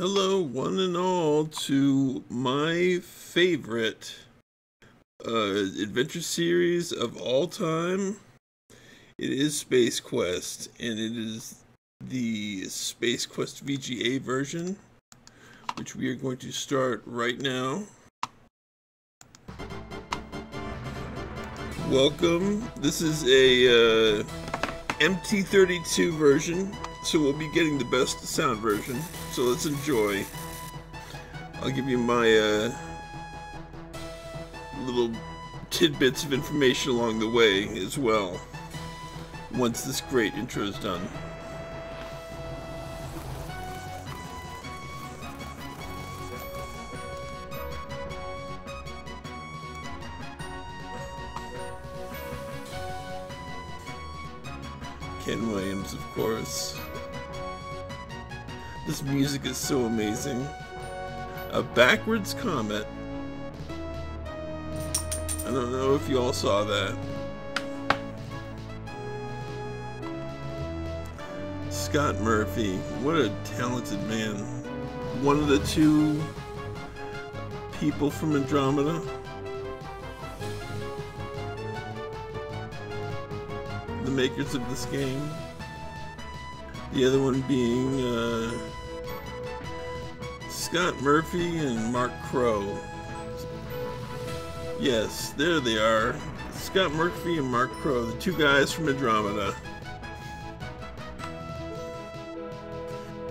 Hello, one and all, to my favorite uh, adventure series of all time. It is Space Quest, and it is the Space Quest VGA version, which we are going to start right now. Welcome. This is a uh, MT32 version, so we'll be getting the best sound version. So let's enjoy. I'll give you my uh, little tidbits of information along the way as well. Once this great intro is done. Ken Williams, of course. This music is so amazing. A backwards comet. I don't know if you all saw that. Scott Murphy, what a talented man. One of the two people from Andromeda. The makers of this game. The other one being uh, Scott Murphy and Mark Crowe. Yes, there they are. Scott Murphy and Mark Crowe, the two guys from Andromeda.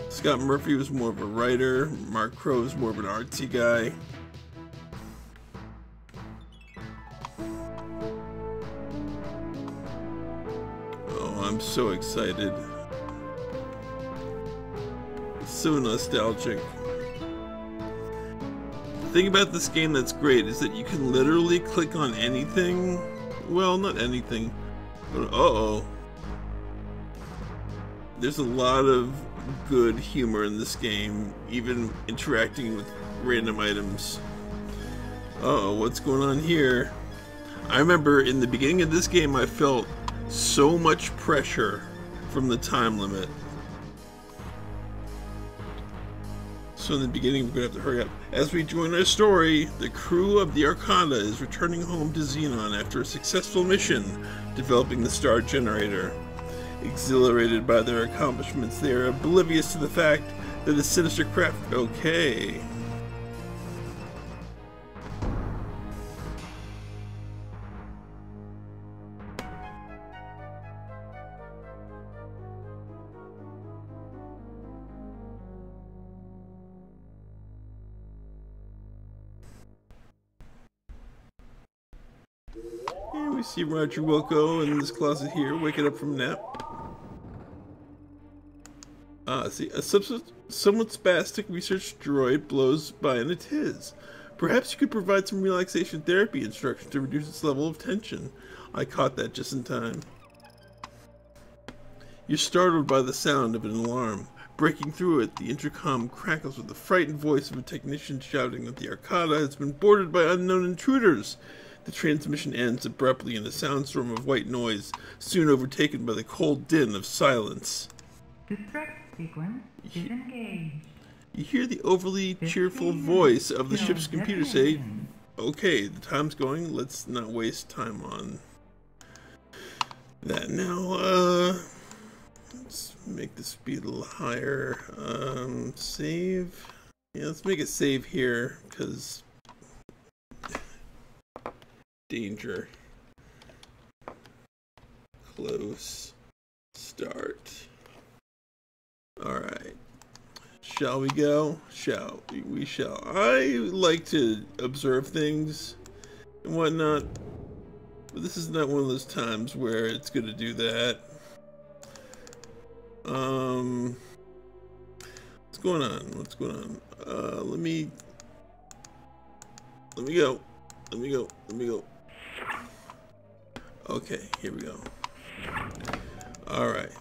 Scott Murphy was more of a writer, Mark Crowe was more of an artsy guy. Oh, I'm so excited. So nostalgic. Thing about this game that's great is that you can literally click on anything. Well, not anything, but uh-oh. There's a lot of good humor in this game, even interacting with random items. Uh oh, what's going on here? I remember in the beginning of this game, I felt so much pressure from the time limit. So in the beginning, we're going to have to hurry up. As we join our story, the crew of the Arcada is returning home to Xenon after a successful mission developing the star generator. Exhilarated by their accomplishments, they are oblivious to the fact that the sinister craft... Okay. We see Roger Wilco in this closet here, waking up from a nap. Ah, see, a somewhat spastic research droid blows by its his. Perhaps you could provide some relaxation therapy instruction to reduce its level of tension. I caught that just in time. You're startled by the sound of an alarm. Breaking through it, the intercom crackles with the frightened voice of a technician shouting that the Arcada has been boarded by unknown intruders. The transmission ends abruptly in a soundstorm of white noise, soon overtaken by the cold din of silence. Destruct sequence is engaged. You hear the overly cheerful voice of the ship's computer say, Okay, the time's going, let's not waste time on that now. Uh, let's make the speed a little higher. Um, save. Yeah, let's make a save here, because danger. Close. Start. Alright. Shall we go? Shall we? We shall. I like to observe things and whatnot, but this is not one of those times where it's going to do that. Um, what's going on? What's going on? Uh, let me, let me go. Let me go. Let me go. Okay, here we go. Alright.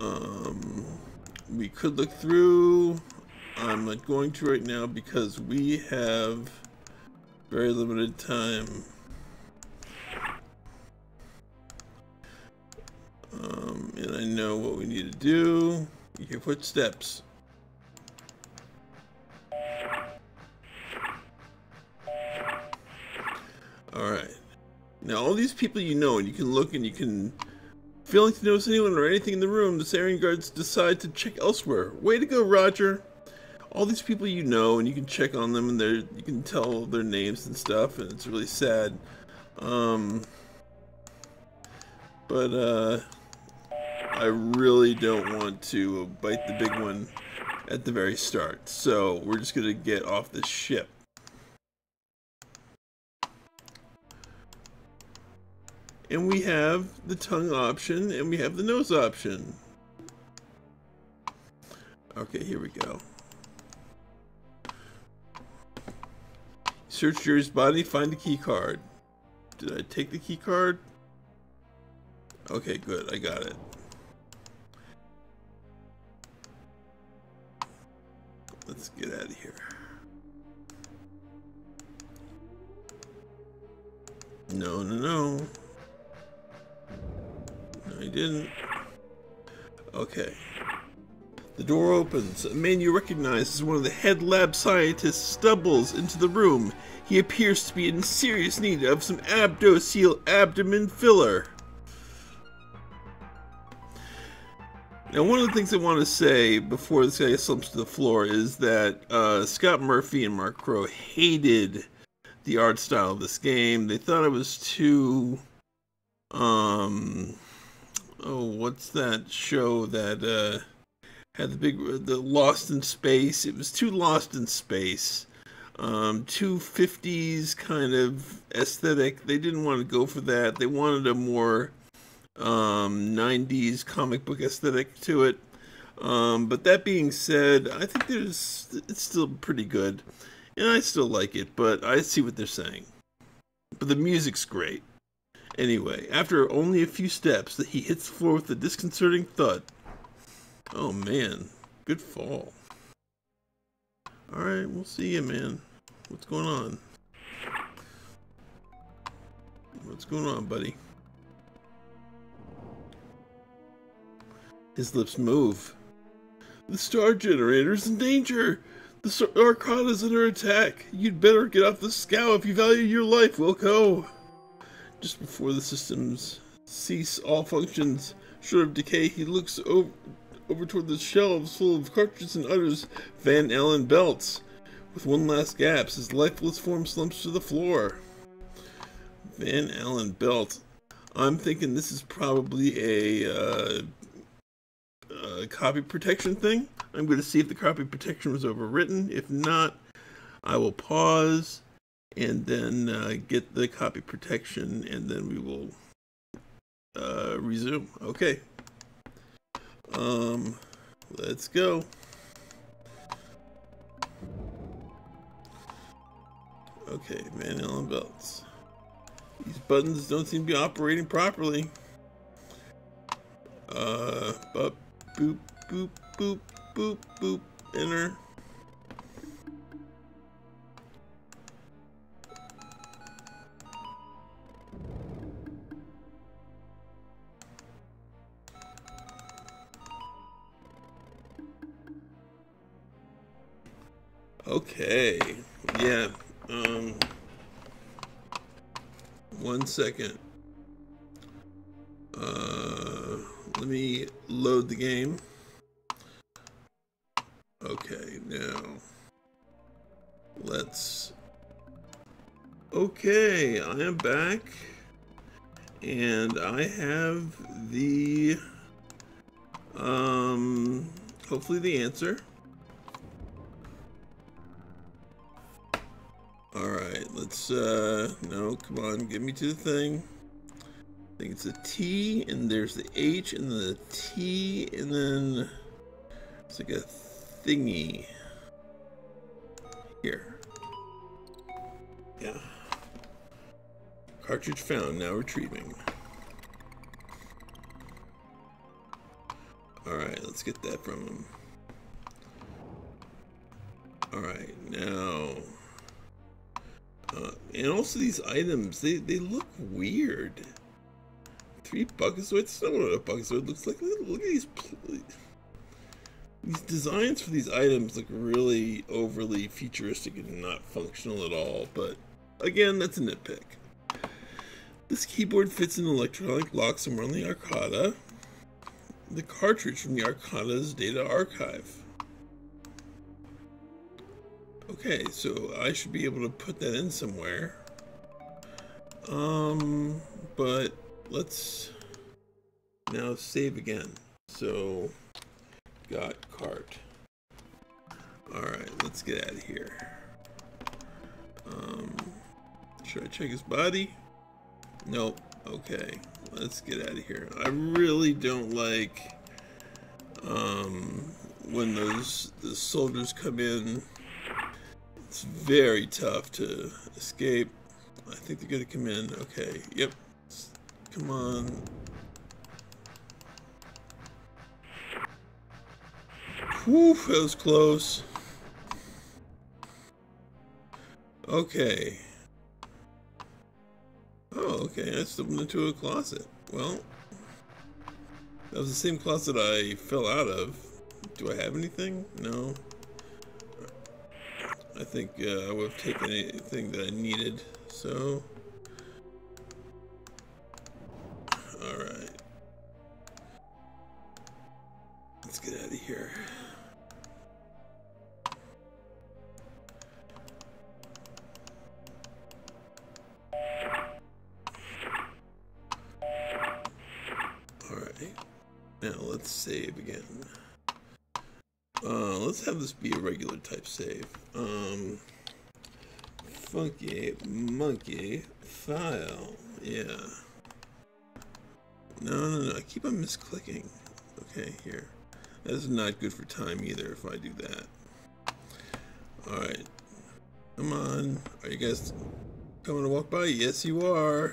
Um, we could look through. I'm not going to right now because we have very limited time. Um, and I know what we need to do. You footsteps. All right. Now, all these people you know, and you can look and you can... Failing to notice anyone or anything in the room, the Sarien guards decide to check elsewhere. Way to go, Roger! All these people you know, and you can check on them, and they're, you can tell their names and stuff, and it's really sad. Um, but, uh, I really don't want to bite the big one at the very start. So, we're just gonna get off the ship. And we have the tongue option and we have the nose option. Okay, here we go. Search Jerry's body, find the key card. Did I take the key card? Okay, good, I got it. Let's get out of here. No, no, no. He didn't. Okay. The door opens. A man you recognize as one of the head lab scientists stumbles into the room. He appears to be in serious need of some Abdo-Seal abdomen filler. Now, one of the things I want to say before this guy slumps to the floor is that uh, Scott Murphy and Mark Crowe hated the art style of this game. They thought it was too, um, oh, what's that show that uh, had the big, the Lost in Space? It was too Lost in Space. Um, too 50s kind of aesthetic. They didn't want to go for that. They wanted a more um, 90s comic book aesthetic to it. Um, but that being said, I think there's it's still pretty good, and I still like it. But I see what they're saying. But the music's great. Anyway, after only a few steps, he hits the floor with a disconcerting thud. Oh man, good fall. All right, we'll see you, man. What's going on? What's going on, buddy? His lips move. The star generator's in danger! The Arcada's under attack! You'd better get off the scow if you value your life, Wilco! Just before the systems cease all functions, short of decay, he looks over, over toward the shelves full of cartridges and others Van Allen belts. With one last gasp, his lifeless form slumps to the floor. Van Allen belt. I'm thinking this is probably a uh, uh, copy protection thing. I'm going to see if the copy protection was overwritten. If not, I will pause and then uh, get the copy protection and then we will uh, resume. Okay. Um, let's go. Okay, Van Allen belts. These buttons don't seem to be operating properly. Uh, but boop, boop, boop, boop, boop, enter. Okay, yeah, um, one second. Uh, let me load the game. Okay, now let's. Okay, I am back, and I have the um, hopefully the answer. Uh, no, come on, get me to the thing. I think it's a T, and there's the H, and the T, and then it's like a thingy. Here. Yeah. Cartridge found, now retrieving. Alright, let's get that from him. Alright, now... Uh, and also these items, they, they look weird. Three Buckazoids? I don't know what a Buckazoid looks like. Look, look at these. These designs for these items look really overly futuristic and not functional at all. But again, that's a nitpick. This keyboard fits in an electronic lock somewhere on the Arcada. The cartridge from the Arcada's data archive. Okay, so I should be able to put that in somewhere. Um, but let's now save again. So, got cart. Alright, let's get out of here. Um, should I check his body? Nope. Okay, let's get out of here. I really don't like um, when those the soldiers come in. It's very tough to escape. I think they're gonna come in. Okay. Yep. Come on. Whew, that was close. Okay. Oh, okay. I slipped into a closet. Well, that was the same closet I fell out of. Do I have anything? No. I think uh, I would have taken anything that I needed. So, This be a regular type save. Um, funky monkey file. Yeah. No, no, no. I keep on misclicking. Okay, here. That is not good for time either if I do that. Alright. Come on. Are you guys coming to walk by? Yes, you are.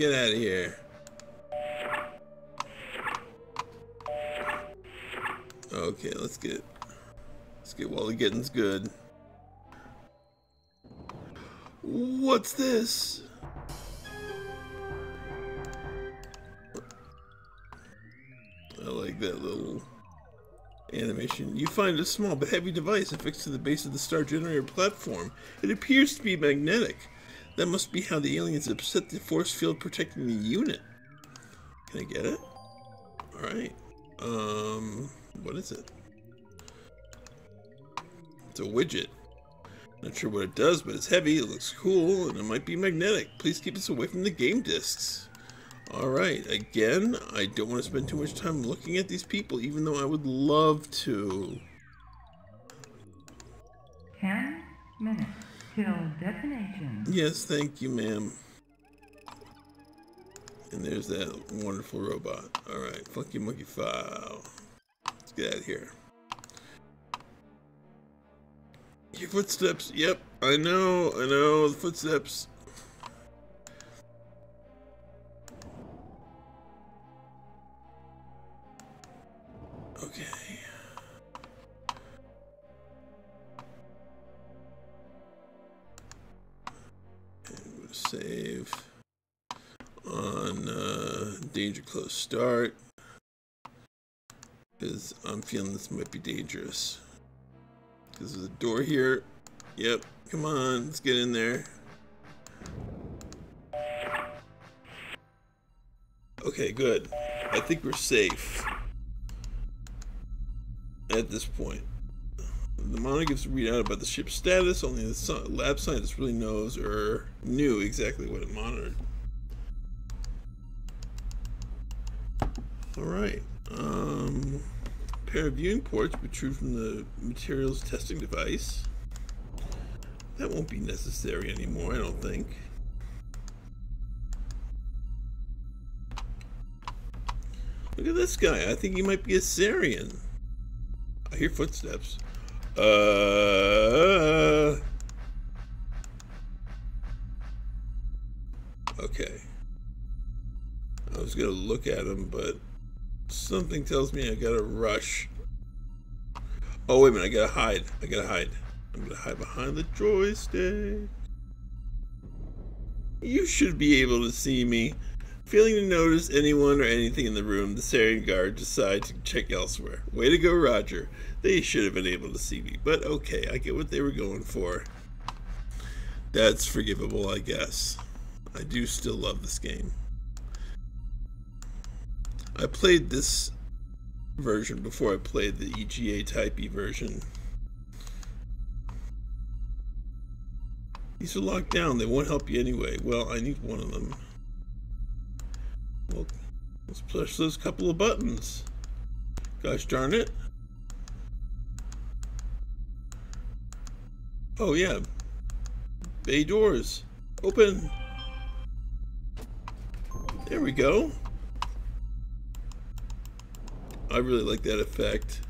Get out of here. Okay, let's get let's get while the getting's good. What's this? I like that little animation. You find a small but heavy device affixed to the base of the star generator platform. It appears to be magnetic. That must be how the aliens upset the force field protecting the unit. Can I get it? Alright. Um, what is it? It's a widget. Not sure what it does, but it's heavy, it looks cool, and it might be magnetic. Please keep us away from the game discs. Alright, again, I don't want to spend too much time looking at these people, even though I would love to. Ten minutes detonation. Yes, thank you, ma'am. And there's that wonderful robot. Alright, Funky Monkey File. Let's get out of here. Your footsteps. Yep, I know, I know, the footsteps. I'm feeling this might be dangerous. Because there's a door here. Yep, come on, let's get in there. Okay, good. I think we're safe at this point. The monitor gives a readout about the ship's status, only the lab scientist really knows or knew exactly what it monitored. Alright. Um, pair of viewing ports protrude from the materials testing device. That won't be necessary anymore, I don't think. Look at this guy. I think he might be a Sarien. I hear footsteps. Uh. Okay. I was gonna look at him, but something tells me I gotta rush. Oh, wait a minute. I gotta hide. I gotta hide. I'm gonna hide behind the joystick. You should be able to see me Failing to notice anyone or anything in the room, the Sarien guard decide to check elsewhere. Way to go, Roger. They should have been able to see me, but okay, I get what they were going for. That's forgivable, I guess. I do still love this game. I played this version before I played the EGA Type E version. These are locked down. They won't help you anyway. Well, I need one of them. Well, let's push those couple of buttons. Gosh darn it. Oh, yeah. Bay doors. Open. There we go. I really like that effect.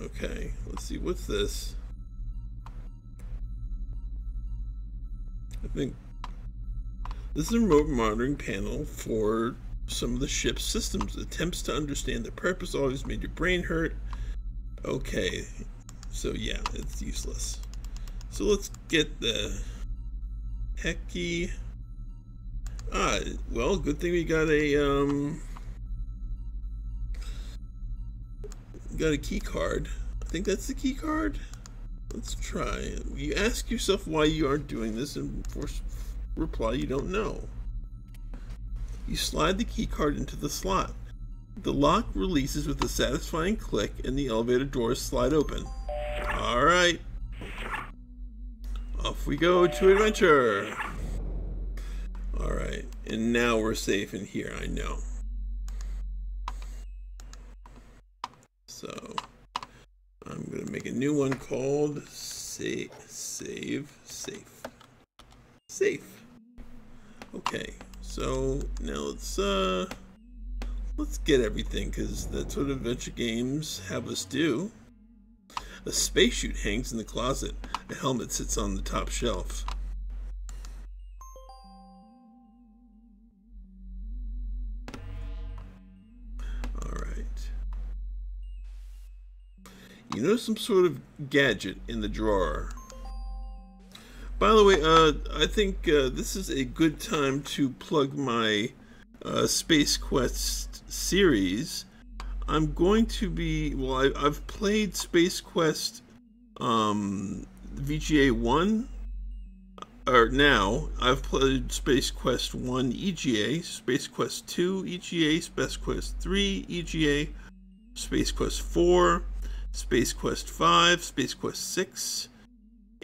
Okay, let's see. What's this? I think this is a remote monitoring panel for some of the ship's systems. Attempts to understand the purpose always made your brain hurt. Okay, so yeah, it's useless. So let's get the hecky. Ah, well, good thing we got a um got a key card. I think that's the key card. Let's try. You ask yourself why you aren't doing this, and for reply you don't know. You slide the key card into the slot. The lock releases with a satisfying click, and the elevator doors slide open. All right. Off we go to adventure. All right, and now we're safe in here. I know. So I'm going to make a new one called save, save, safe. Safe. Okay, so now let's, uh, let's get everything because that's what adventure games have us do. A space chute hangs in the closet. A helmet sits on the top shelf. You notice some sort of gadget in the drawer. By the way, uh, I think uh, this is a good time to plug my uh, Space Quest series. I'm going to be, well, I, have played Space Quest um, VGA 1, or now, I've played Space Quest 1 EGA, Space Quest 2 EGA, Space Quest 3 EGA, Space Quest 4, Space Quest 5, Space Quest 6,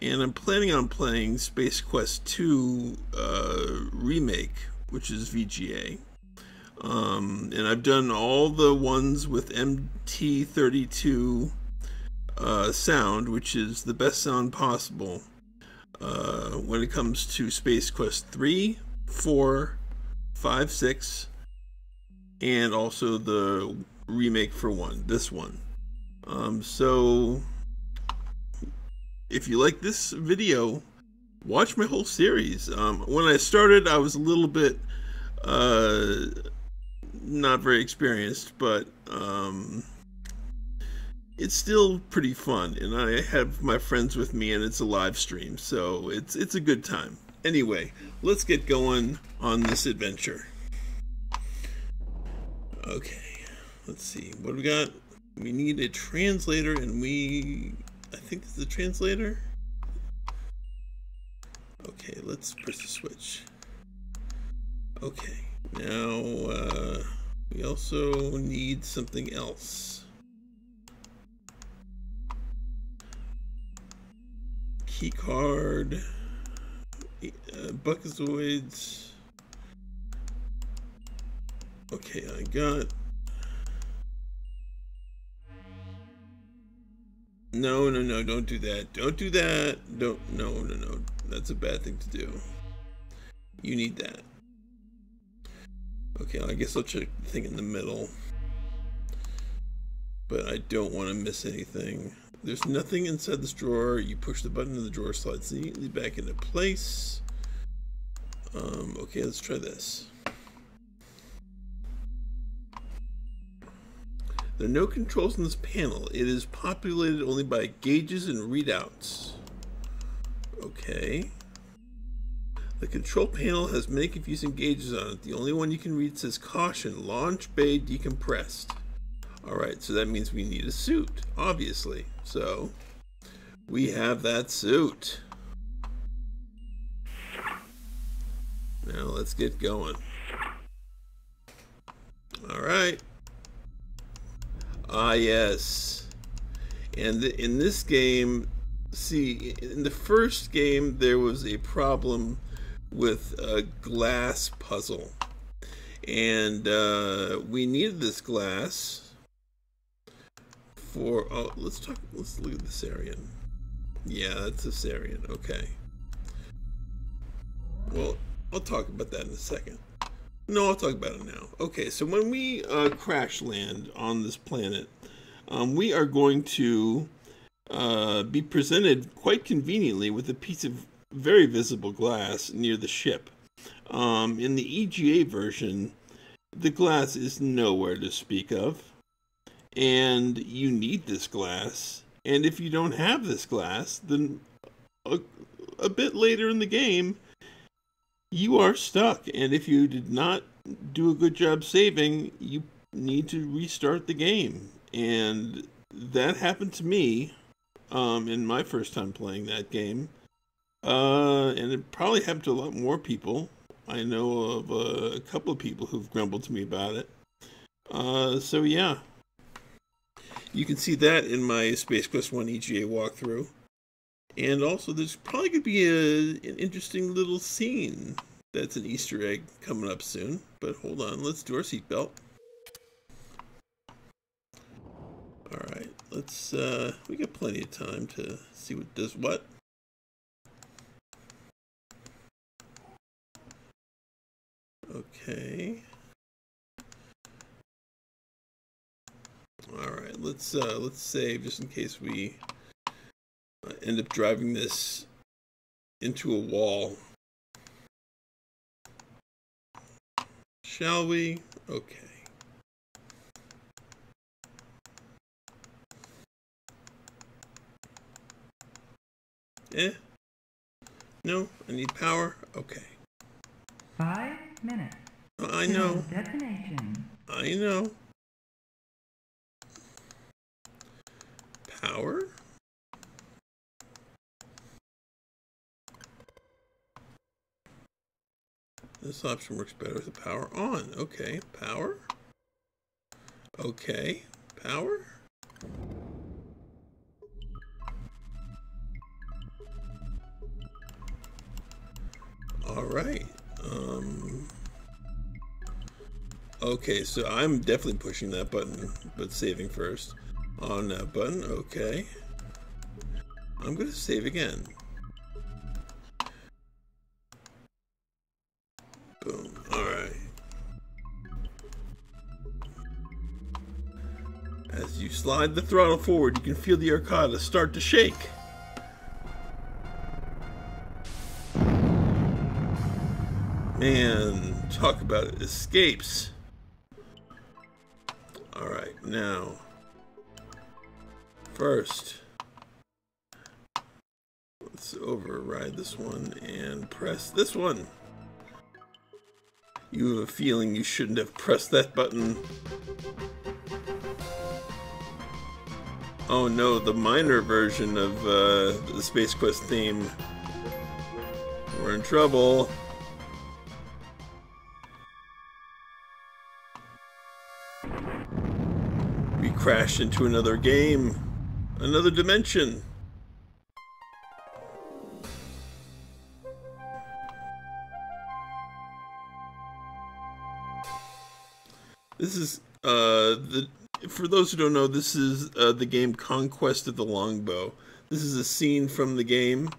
and I'm planning on playing Space Quest 2 uh, Remake, which is VGA. Um, and I've done all the ones with MT32 uh, sound, which is the best sound possible uh, when it comes to Space Quest 3, 4, 5, 6, and also the remake for one, this one. Um, so if you like this video, watch my whole series. Um, when I started, I was a little bit uh, not very experienced, but um, it's still pretty fun, and I have my friends with me, and it's a live stream, so it's it's a good time. Anyway, let's get going on this adventure. Okay, let's see what we got we need a translator and we I think is a translator? Okay let's press the switch. Okay now uh, we also need something else. Key card uh, buckazoids okay I got No, no, no, don't do that. Don't do that. Don't, no, no, no. That's a bad thing to do. You need that. Okay, I guess I'll check the thing in the middle. But I don't want to miss anything. There's nothing inside this drawer. You push the button and the drawer slides neatly back into place. Um, okay, let's try this. There are no controls in this panel. It is populated only by gauges and readouts. Okay. The control panel has many confusing gauges on it. The only one you can read says caution, launch bay decompressed. Alright, so that means we need a suit, obviously. So, we have that suit. Now let's get going. Alright. Ah, yes. And in this game, see, in the first game, there was a problem with a glass puzzle. And uh, we needed this glass for. Oh, let's talk. Let's look at the Sarien. Yeah, that's a Sarien. Okay. Well, I'll talk about that in a second. No, I'll talk about it now. Okay, so when we uh, crash land on this planet, um, we are going to uh, be presented quite conveniently with a piece of very visible glass near the ship. Um, in the EGA version, the glass is nowhere to speak of, and you need this glass. And if you don't have this glass, then a, a bit later in the game, you are stuck. And if you did not do a good job saving, you need to restart the game. And that happened to me um, in my first time playing that game. Uh, and it probably happened to a lot more people. I know of uh, a couple of people who've grumbled to me about it. Uh, so yeah, you can see that in my Space Quest One EGA walkthrough. And also, there's probably going to be a, an interesting little scene that's an Easter egg coming up soon. But hold on, let's do our seatbelt. Alright, let's, uh, we got plenty of time to see what does what. Okay. All right, let's uh, let's save just in case we uh, end up driving this into a wall. Shall we? Okay. Eh? No, I need power. Okay. Five minutes. I know. Destination. I know. Power? This option works better with the power on. Okay, power. Okay, power. All right. Um, okay, so I'm definitely pushing that button, but saving first. On that button, okay. I'm going to save again. Slide the throttle forward, you can feel the Arcada start to shake. Man, talk about escapes. Alright, now. First, let's override this one and press this one. You have a feeling you shouldn't have pressed that button. Oh no, the minor version of uh, the Space Quest theme. We're in trouble. We crashed into another game. Another dimension. This is uh the for those who don't know, this is uh, the game Conquest of the Longbow. This is a scene from the game.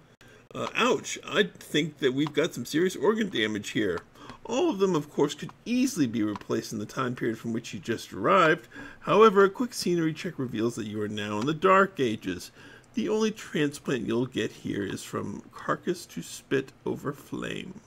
Uh, ouch! I think that we've got some serious organ damage here. All of them, of course, could easily be replaced in the time period from which you just arrived. However, a quick scenery check reveals that you are now in the Dark Ages. The only transplant you'll get here is from carcass to spit over flame.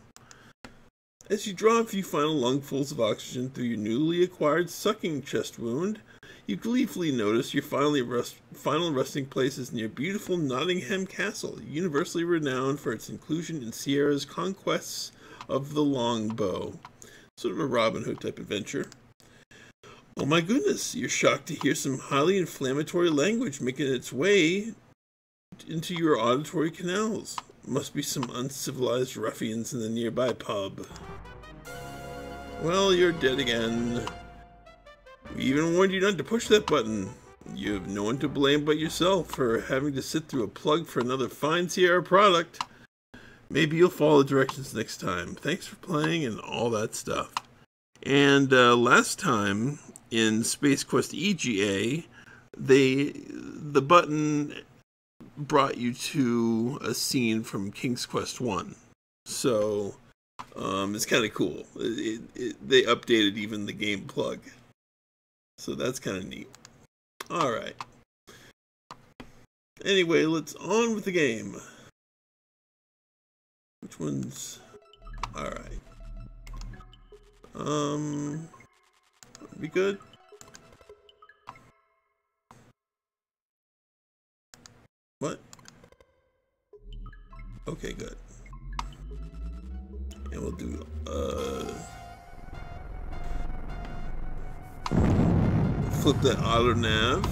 As you draw a few final lungfuls of oxygen through your newly acquired sucking chest wound, You gleefully notice your rest, final resting place is near beautiful Nottingham Castle, universally renowned for its inclusion in Sierra's conquests of the longbow. Sort of a Robin Hood type adventure. Oh my goodness, you're shocked to hear some highly inflammatory language making its way into your auditory canals. Must be some uncivilized ruffians in the nearby pub. Well, you're dead again. We even warned you not to push that button. You have no one to blame but yourself for having to sit through a plug for another fine Sierra product. Maybe you'll follow the directions next time. Thanks for playing and all that stuff. And uh, last time in Space Quest EGA, they the button brought you to a scene from King's Quest One. So um, it's kind of cool. It, it, they updated even the game plug. So that's kind of neat. All right. Anyway, let's on with the game. Which one's all right? Um, be good. What? Okay, good. And we'll do uh flip that auto nav.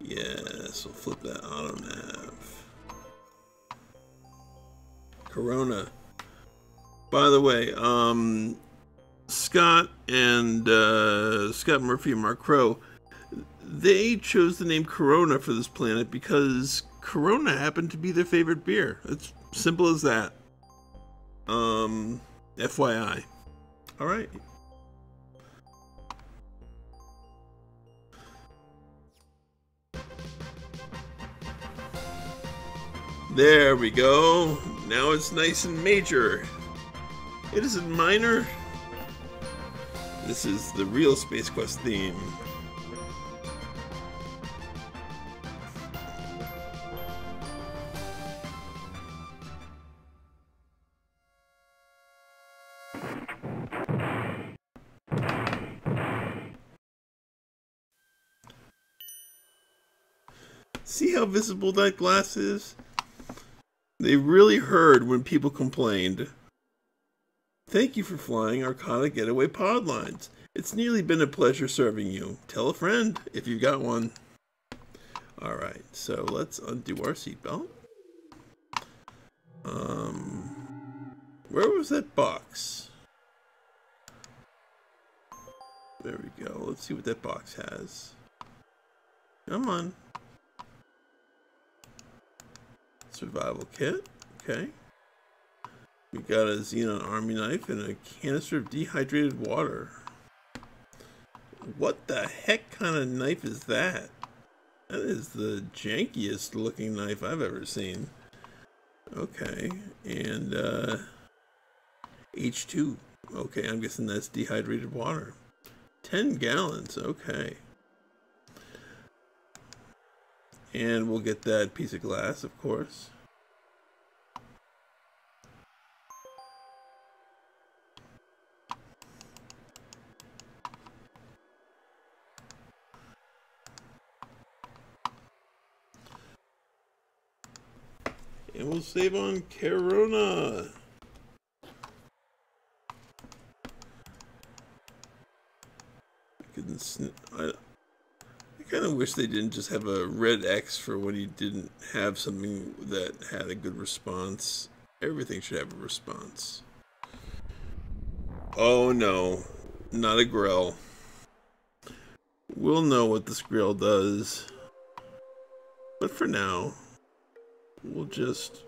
Yes, we'll flip that auto nav. Corona. By the way, um, Scott and uh, Scott Murphy and Mark Crowe, they chose the name Corona for this planet because Corona happened to be their favorite beer. It's simple as that. Um, FYI. All right. There we go. Now it's nice and major. It isn't minor. This is the real Space Quest theme. How visible that glass is? They really heard when people complained. Thank you for flying Arcada Getaway Pod Lines. It's nearly been a pleasure serving you. Tell a friend if you've got one. Alright, so let's undo our seatbelt. Um, where was that box? There we go. Let's see what that box has. Come on. Survival kit. Okay. We got a Xenon army knife and a canister of dehydrated water. What the heck kind of knife is that? That is the jankiest looking knife I've ever seen. Okay, and uh, H2. Okay, I'm guessing that's dehydrated water. 10 gallons, okay. And we'll get that piece of glass, of course. And we'll save on Corona. I couldn't. I, kind of wish they didn't just have a red X for when you didn't have something that had a good response. Everything should have a response. Oh no, not a grill. We'll know what this grill does. But for now, we'll just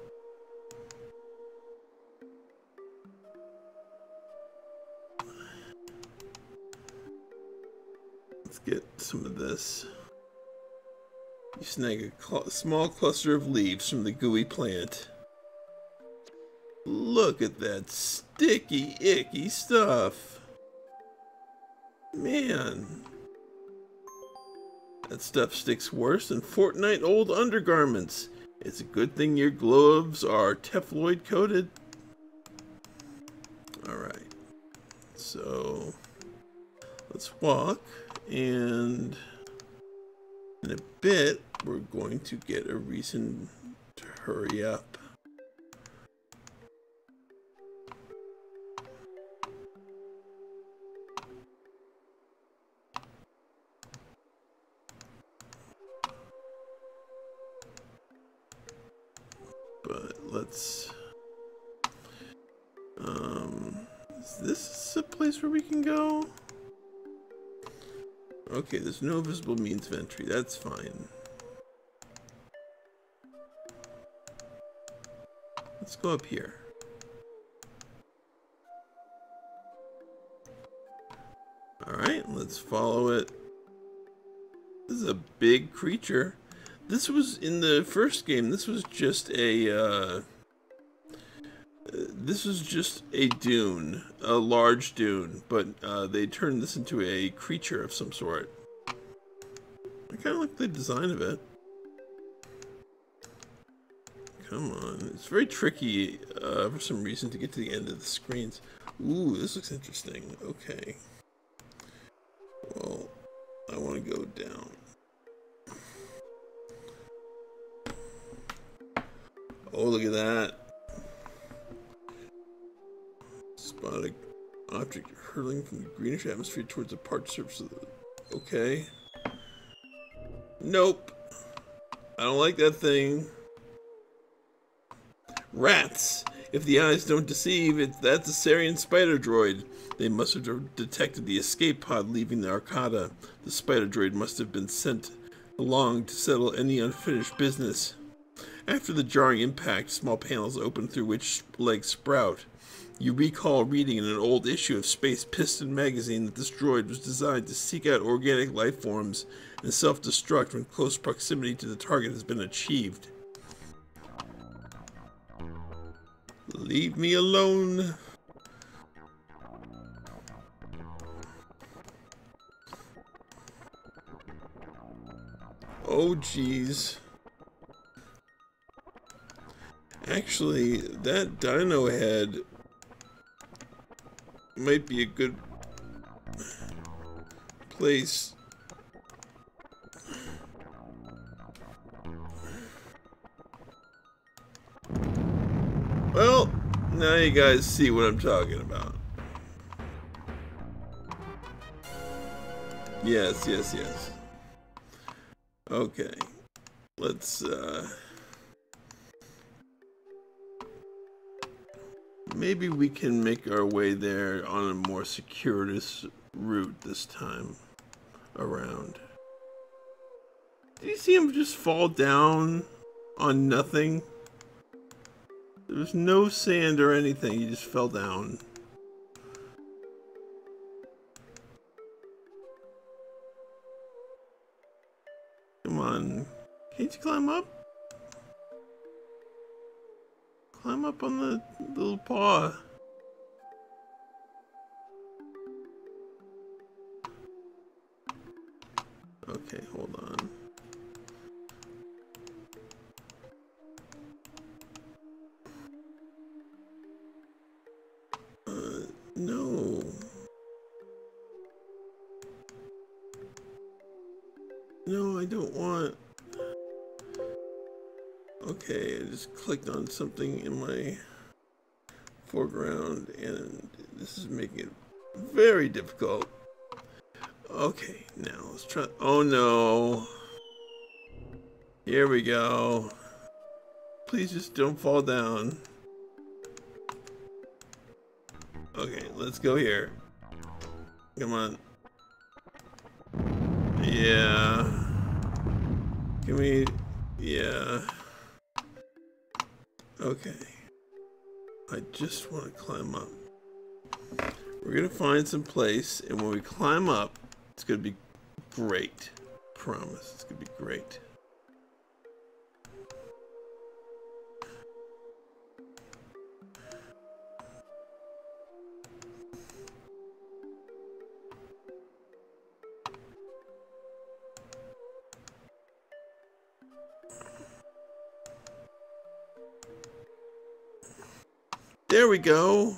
let's get some of this you snag a cl small cluster of leaves from the gooey plant look at that sticky icky stuff man that stuff sticks worse than fortnight old undergarments it's a good thing your gloves are Tefloid coated. Alright. So let's walk and in a bit we're going to get a reason to hurry up. But let's um is this a place where we can go? Okay, there's no visible means of entry. That's fine. Let's go up here. Alright, let's follow it. This is a big creature. This was in the first game, this was just a, uh, this was just a dune, a large dune, but uh, they turned this into a creature of some sort. I kind of like the design of it. Come on, it's very tricky uh, for some reason to get to the end of the screens. Ooh, this looks interesting. Okay. From the greenish atmosphere towards the parched surface of the... Okay. Nope. I don't like that thing. Rats! If the eyes don't deceive, it, that's a Sarien spider droid. They must have detected the escape pod leaving the Arcada. The spider droid must have been sent along to settle any unfinished business. After the jarring impact, small panels open through which legs sprout. You recall reading in an old issue of Space Piston magazine that this droid was designed to seek out organic life forms and self-destruct when close proximity to the target has been achieved. Leave me alone. Oh, jeez. Actually, that dino head might be a good place. Well, now you guys see what I'm talking about. Yes, yes, yes. Okay. Let's, uh... Maybe we can make our way there on a more circuitous route this time around. Did you see him just fall down on nothing? There was no sand or anything, he just fell down. Come on. Can't you climb up? Climb up on the little paw. Okay, hold on. Uh, no. No, I don't want... Okay, just clicked on something in my foreground and this is making it very difficult. Okay, now let's try. Oh no. Here we go. Please just don't fall down. Okay, let's go here. Come on. Yeah. Can we... Yeah. Okay. I just want to climb up. We're going to find some place, and when we climb up, it's going to be great. Promise. It's going to be great. we go.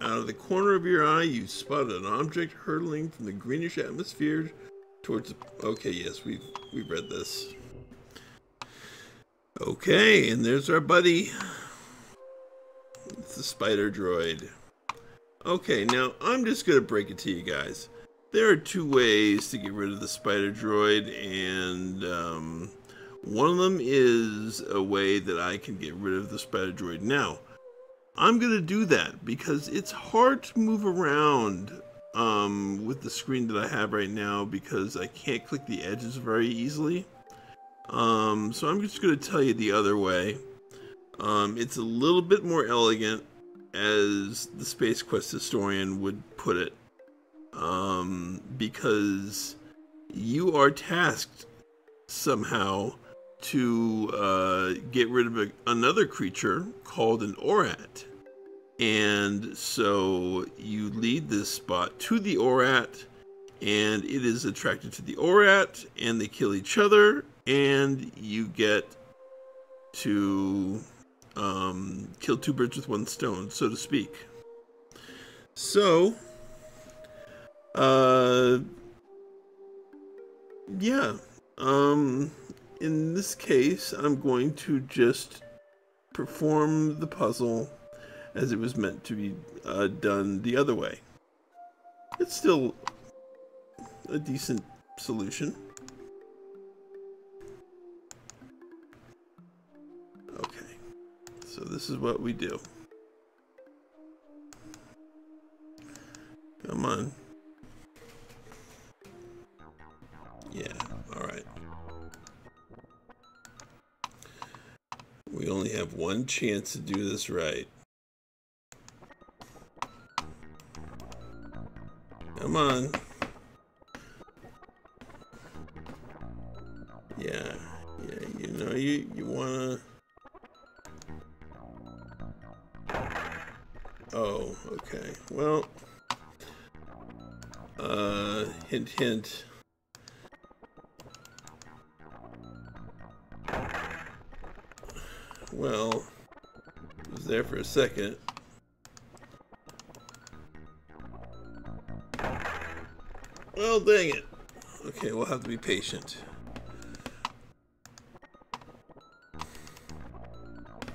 Out of the corner of your eye, you spotted an object hurtling from the greenish atmosphere towards the... Okay, yes, we've, we've read this. Okay, and there's our buddy. It's the spider droid. Okay, now I'm just gonna break it to you guys. There are two ways to get rid of the spider droid, and um, one of them is a way that I can get rid of the spider droid. Now, I'm gonna do that because it's hard to move around um, with the screen that I have right now because I can't click the edges very easily. Um, so I'm just gonna tell you the other way. Um, it's a little bit more elegant, as the Space Quest historian would put it, um, because you are tasked somehow to uh, get rid of a, another creature called an Orat. And so you lead this spot to the Orat, and it is attracted to the Orat, and they kill each other, and you get to um, kill two birds with one stone, so to speak. So, uh, yeah, um, in this case, I'm going to just perform the puzzle as it was meant to be uh, done the other way. It's still a decent solution. So this is what we do. Come on. Yeah, alright. We only have one chance to do this right. Come on. Well, uh, hint, hint. Well, was there for a second. Well, dang it. Okay, we'll have to be patient.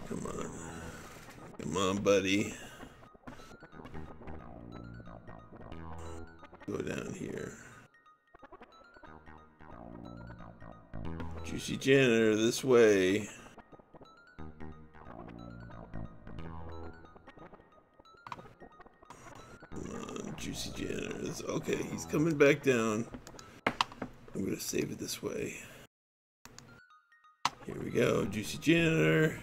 Come on. Come on, buddy. Juicy janitor, this way. Uh, Juicy Janitor. Okay, he's coming back down. I'm gonna save it this way. Here we go, Juicy Janitor.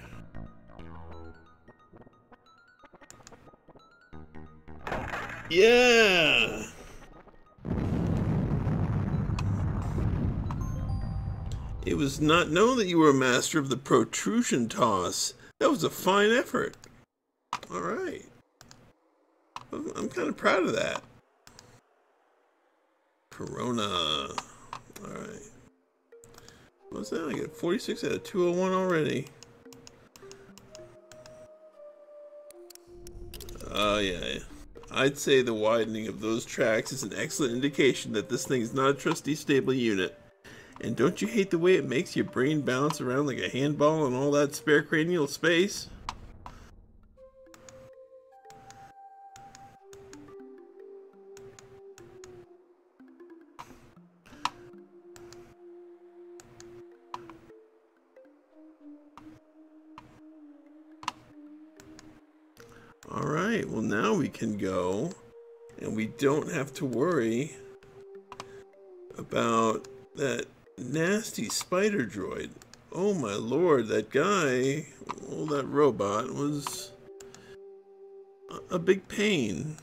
Yeah! Was not know that you were a master of the protrusion toss. That was a fine effort. All right. I'm, kind of proud of that. Kerona. Alright. What's that? I get 46 out of 201 already. Oh, uh, yeah. I'd say the widening of those tracks is an excellent indication that this thing is not a trusty stable unit. And don't you hate the way it makes your brain bounce around like a handball in all that spare cranial space? Alright, well now we can go and we don't have to worry about that nasty spider droid. Oh my lord, that guy, oh that robot was a, a big pain.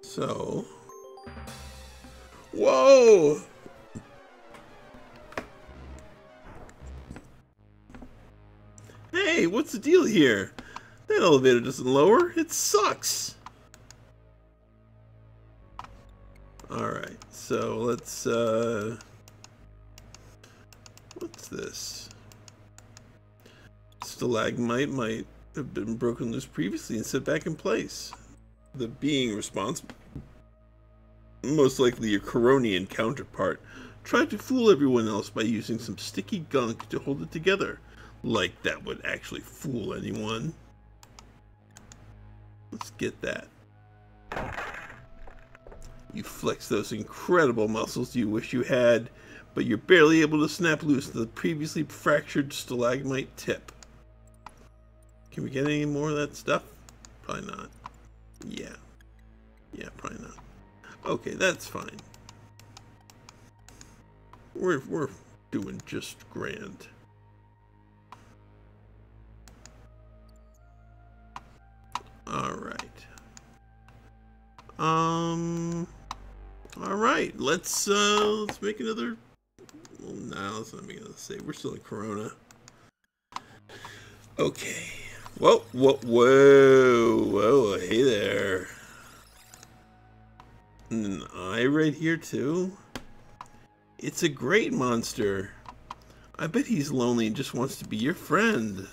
So, whoa! Hey, what's the deal here? That elevator doesn't lower. It sucks. Alright, so let's, uh... What's this? Stalagmite might have been broken loose previously and set back in place. The being responsible, most likely your Keronian counterpart, tried to fool everyone else by using some sticky gunk to hold it together. Like that would actually fool anyone. Let's get that. You flex those incredible muscles you wish you had, but you're barely able to snap loose the previously fractured stalagmite tip. Can we get any more of that stuff? Probably not. Yeah. Yeah, probably not. Okay, that's fine. We're, we're doing just grand. Um... Alright, let's, uh, let's make another... Well, no, let's not make another save. We're still in Kerona. Okay. Whoa, whoa, whoa, whoa, hey there. An eye right here too? It's a great monster. I bet he's lonely and just wants to be your friend.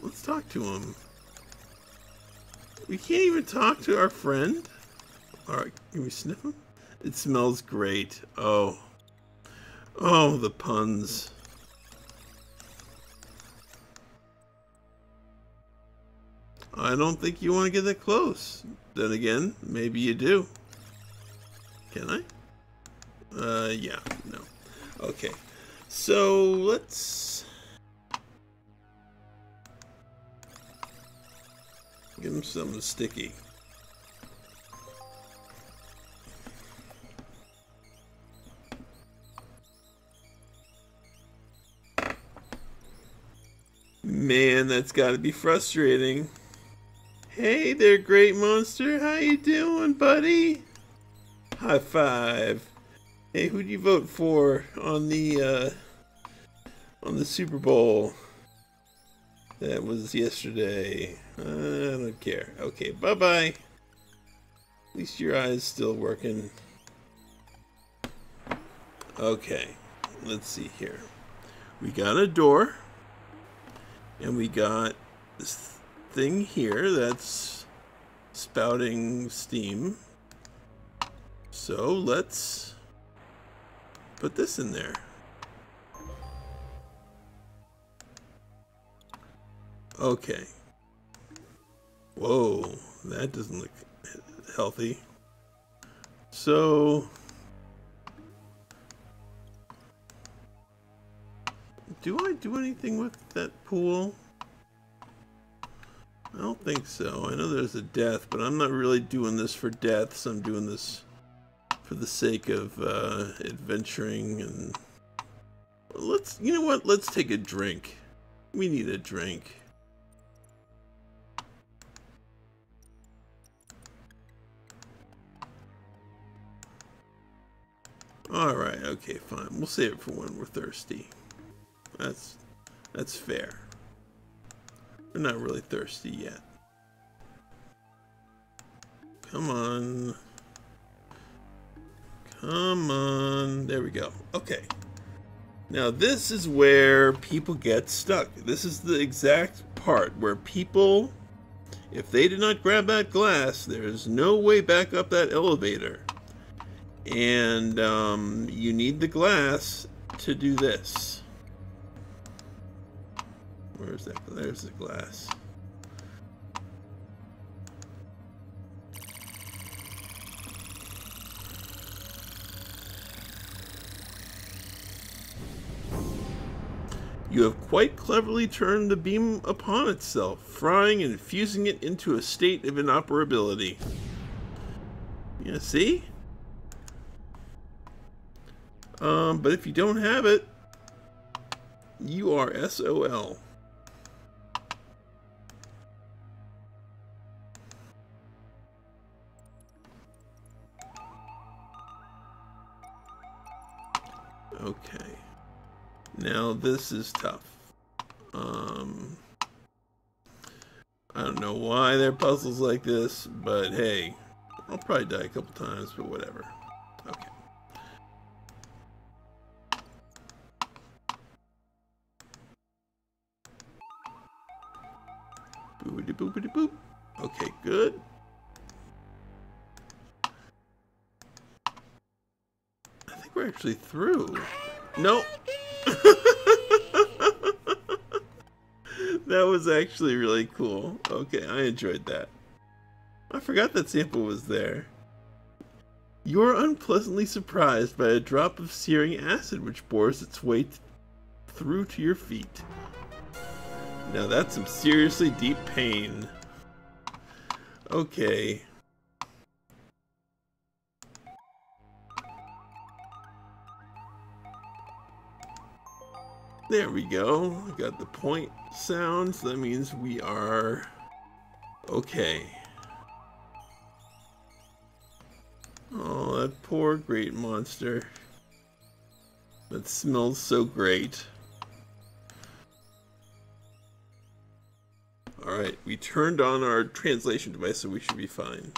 Let's talk to him. We can't even talk to our friend. Alright, can we sniff him? It smells great. Oh. Oh, the puns. I don't think you want to get that close. Then again, maybe you do. Can I? Uh, yeah, no. Okay. So, let's... Give him something sticky. Man, that's got to be frustrating. Hey there, great monster. How you doing, buddy? High five. Hey, who'd you vote for on the uh, on the Super Bowl? That was yesterday. I don't care. Okay, bye bye. At least your eye's still working. Okay, let's see here. We got a door, and we got this thing here that's spouting steam. So let's put this in there. Okay. Whoa, that doesn't look healthy. So, do I do anything with that pool? I don't think so. I know there's a death, but I'm not really doing this for deaths. I'm doing this for the sake of uh, adventuring and let's you know what let's take a drink we need a drink all right okay fine we'll save it for when we're thirsty that's that's fair we're not really thirsty yet come on Come on. There we go. Okay. Now this is where people get stuck. This is the exact part where people, if they did not grab that glass, there is no way back up that elevator. And um, you need the glass to do this. Where's that? There's the glass. You have quite cleverly turned the beam upon itself, frying and fusing it into a state of inoperability. Yeah, see? Um, but if you don't have it, you are SOL. Okay. Now this is tough. Um, I don't know why they're puzzles like this, but hey, I'll probably die a couple times, but whatever. Boopity boopity boop. Okay, good. I think we're actually through. Nope. that was actually really cool. Okay, I enjoyed that. I forgot that sample was there. You are unpleasantly surprised by a drop of searing acid which bores its way through to your feet. Now that's some seriously deep pain. Okay. There we go. Got the point sounds. That means we are okay. Oh, that poor great monster. That smells so great. Alright, we turned on our translation device, so we should be fine.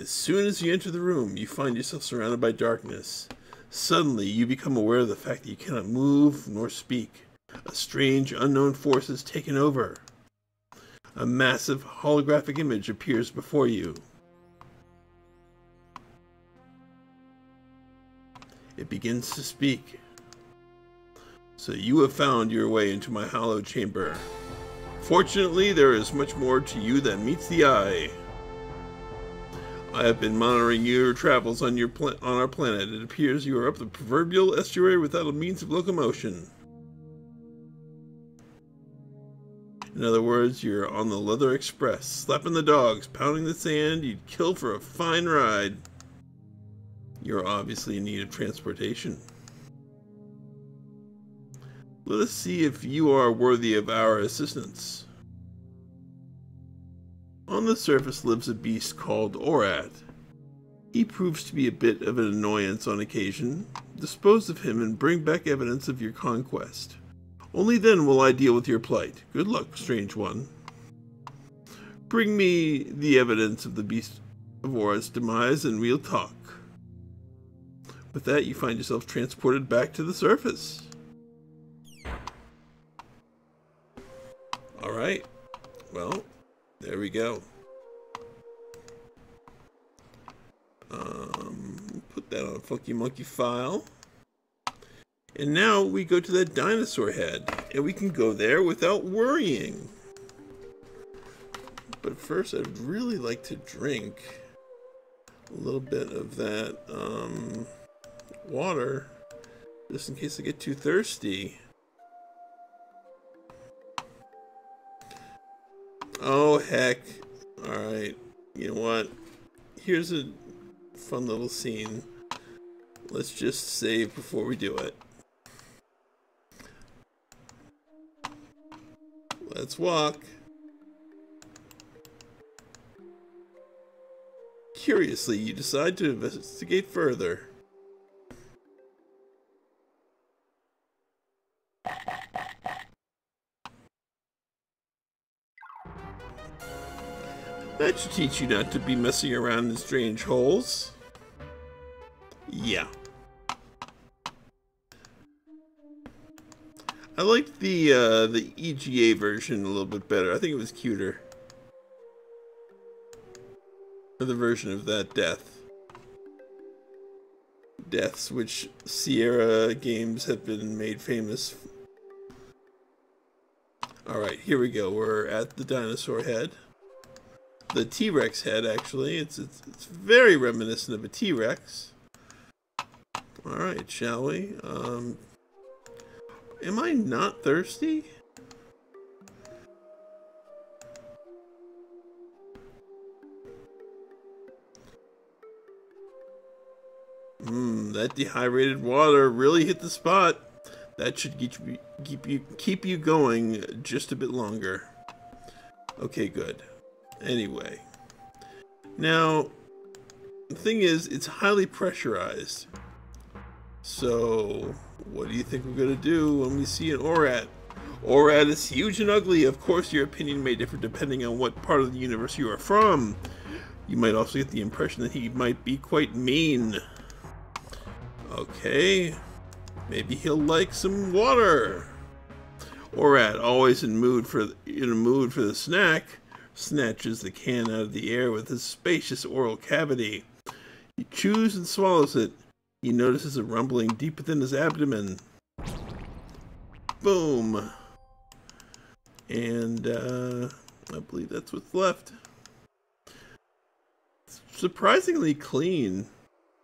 As soon as you enter the room, you find yourself surrounded by darkness. Suddenly, you become aware of the fact that you cannot move nor speak. A strange, unknown force has taken over. A massive holographic image appears before you. It begins to speak. So you have found your way into my hollow chamber. Fortunately, there is much more to you than meets the eye. I have been monitoring your travels on your on our planet. It appears you are up the proverbial estuary without a means of locomotion. In other words, you're on the Leather Express, slapping the dogs, pounding the sand, you'd kill for a fine ride. You're obviously in need of transportation. Let us see if you are worthy of our assistance. On the surface lives a beast called Orat. He proves to be a bit of an annoyance on occasion. Dispose of him and bring back evidence of your conquest. Only then will I deal with your plight. Good luck, strange one. Bring me the evidence of the beast of Orat's demise and we'll talk. With that, you find yourself transported back to the surface. Alright. Well, there we go. Um, put that on a Funky Monkey file. And now we go to that dinosaur head. And we can go there without worrying. But first, I'd really like to drink a little bit of that um, water. Just in case I get too thirsty. Oh, heck. Alright. You know what? Here's a fun little scene. Let's just save before we do it. Let's walk. Curiously, you decide to investigate further. That should teach you not to be messing around in strange holes. Yeah. I liked the uh, the EGA version a little bit better. I think it was cuter. The version of that death. Deaths which Sierra games have been made famous. Alright, here we go. We're at the dinosaur head the T-Rex head, actually. It's, it's, it's very reminiscent of a T-Rex. Alright, shall we? Um, am I not thirsty? Mmm, that dehydrated water really hit the spot. That should keep you, keep you keep you going just a bit longer. Okay, good. Anyway. Now, the thing is, it's highly pressurized. So, what do you think we're going to do when we see an ORAT? ORAT is huge and ugly. Of course, your opinion may differ depending on what part of the universe you are from. You might also get the impression that he might be quite mean. Okay, maybe he'll like some water. Orat, always in mood for in a mood for the snack, snatches the can out of the air with his spacious oral cavity. He chews and swallows it. He notices a rumbling deep within his abdomen. Boom. And uh, I believe that's what's left. Surprisingly clean,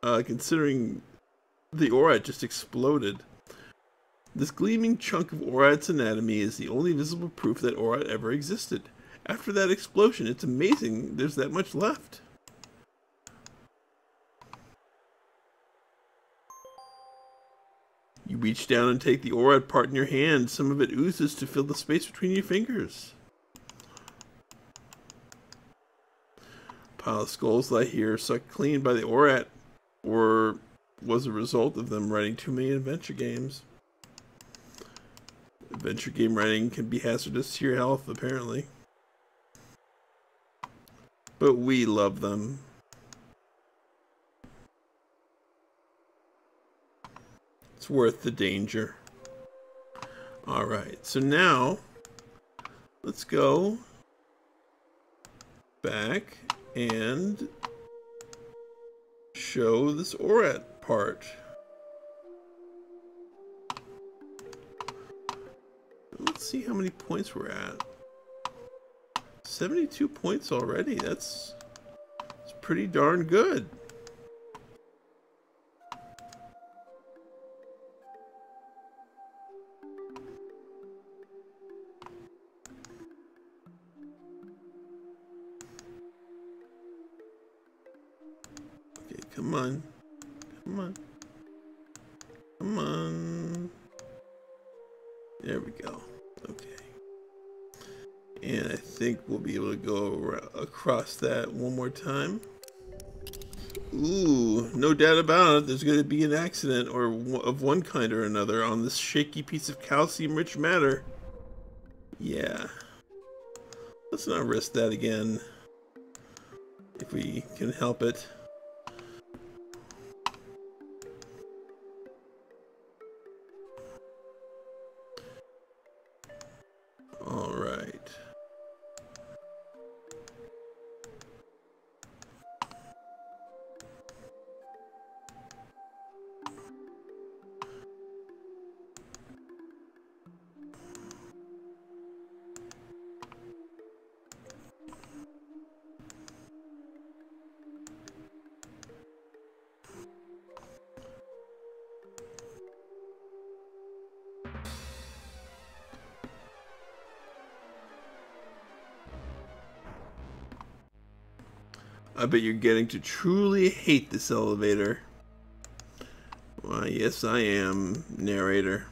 uh, considering the Orat just exploded. This gleaming chunk of Orat's anatomy is the only visible proof that Orat ever existed. After that explosion, it's amazing there's that much left. You reach down and take the Orat part in your hand. Some of it oozes to fill the space between your fingers. Pile of skulls lie here, sucked clean by the Orat, or was a result of them writing too many adventure games. Adventure game writing can be hazardous to your health, apparently. But we love them. It's worth the danger. Alright, so now let's go back and show this Orat part. Let's see how many points we're at. 72 points already. That's, that's pretty darn good. Okay, come on. Come on. Come on. Think we'll be able to go across that one more time. Ooh, no doubt about it, there's going to be an accident or of one kind or another on this shaky piece of calcium-rich matter. Yeah. Let's not risk that again. If we can help it. Bet you're getting to truly hate this elevator. Why, yes I am, narrator.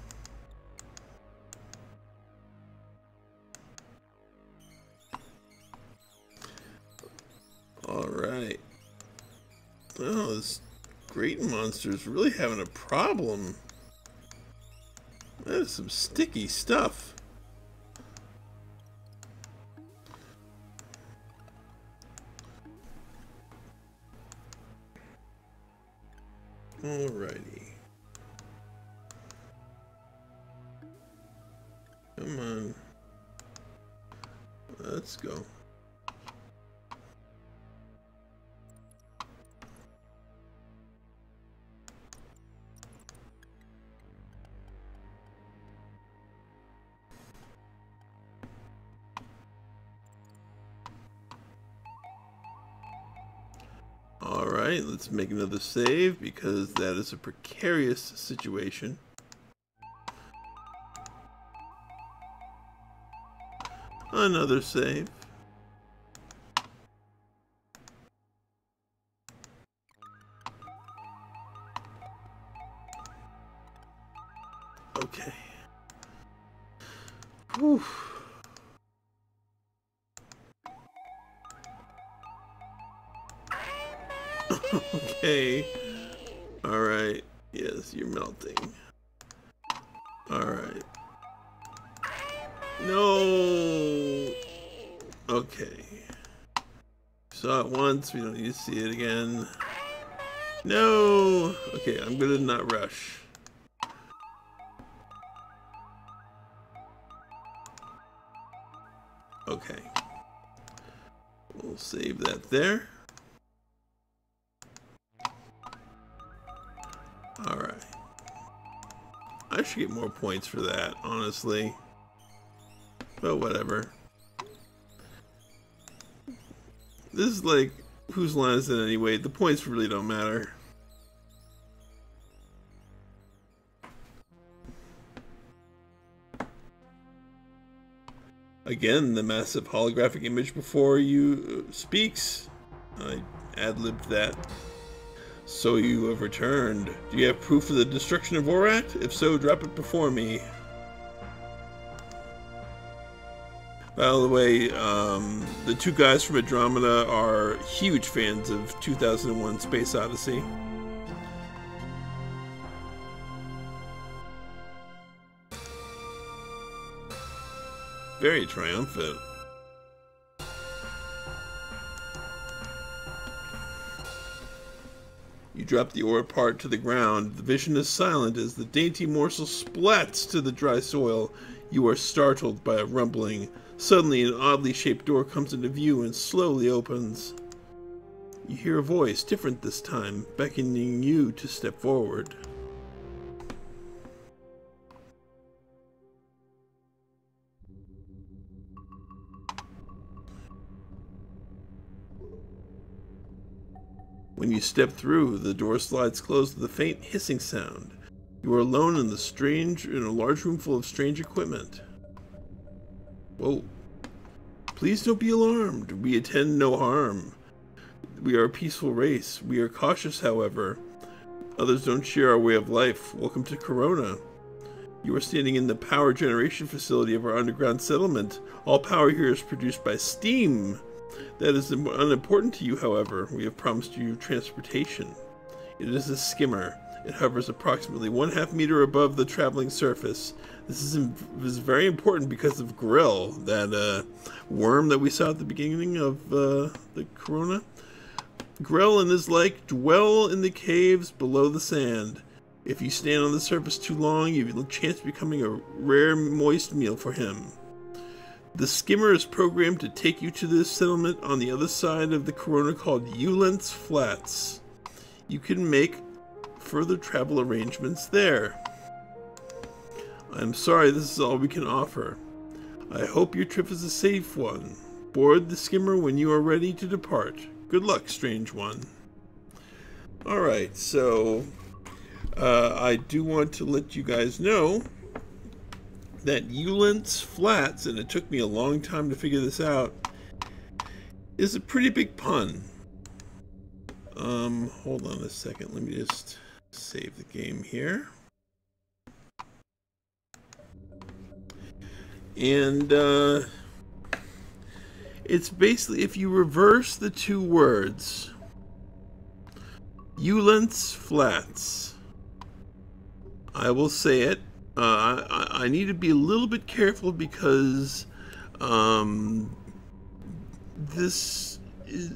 Alright. Oh, this great monster's really having a problem. That is some sticky stuff. Make another save because that is a precarious situation. Another save. See it again. No! Okay, I'm gonna not rush. Okay. We'll save that there. Alright. I should get more points for that, honestly. But whatever. This is like, whose line is it anyway? The points really don't matter. Again, the massive holographic image before you speaks. I ad-libbed that. So you have returned. Do you have proof of the destruction of Vorat? If so, drop it before me. By the way, um, the two guys from Andromeda are huge fans of 2001 Space Odyssey. Very triumphant. You drop the ore part to the ground. The vision is silent as the dainty morsel splats to the dry soil. You are startled by a rumbling. Suddenly, an oddly shaped door comes into view and slowly opens. You hear a voice, different this time, beckoning you to step forward. When you step through, the door slides closed with a faint hissing sound. You are alone in the strange in a large room full of strange equipment. Whoa. Please don't be alarmed. We intend no harm. We are a peaceful race. We are cautious, however. Others don't share our way of life. Welcome to Kerona. You are standing in the power generation facility of our underground settlement. All power here is produced by steam. That is unimportant to you, however. We have promised you transportation. It is a skimmer. It hovers approximately one half meter above the traveling surface. This is, very important because of Grell, that uh, worm that we saw at the beginning of uh, the Kerona. Grell and his like dwell in the caves below the sand. If you stand on the surface too long, you have a chance of becoming a rare moist meal for him. The skimmer is programmed to take you to this settlement on the other side of the Kerona called Ulence Flats. You can make further travel arrangements there. I'm sorry this is all we can offer. I hope your trip is a safe one. Board the skimmer when you are ready to depart. Good luck, strange one. Alright, so uh, I do want to let you guys know that Ulence Flats, and it took me a long time to figure this out, is a pretty big pun. Um, hold on a second. Let me just save the game here. And uh, it's basically if you reverse the two words, Ulence Flats. I will say it uh, I, I, need to be a little bit careful because um, this is,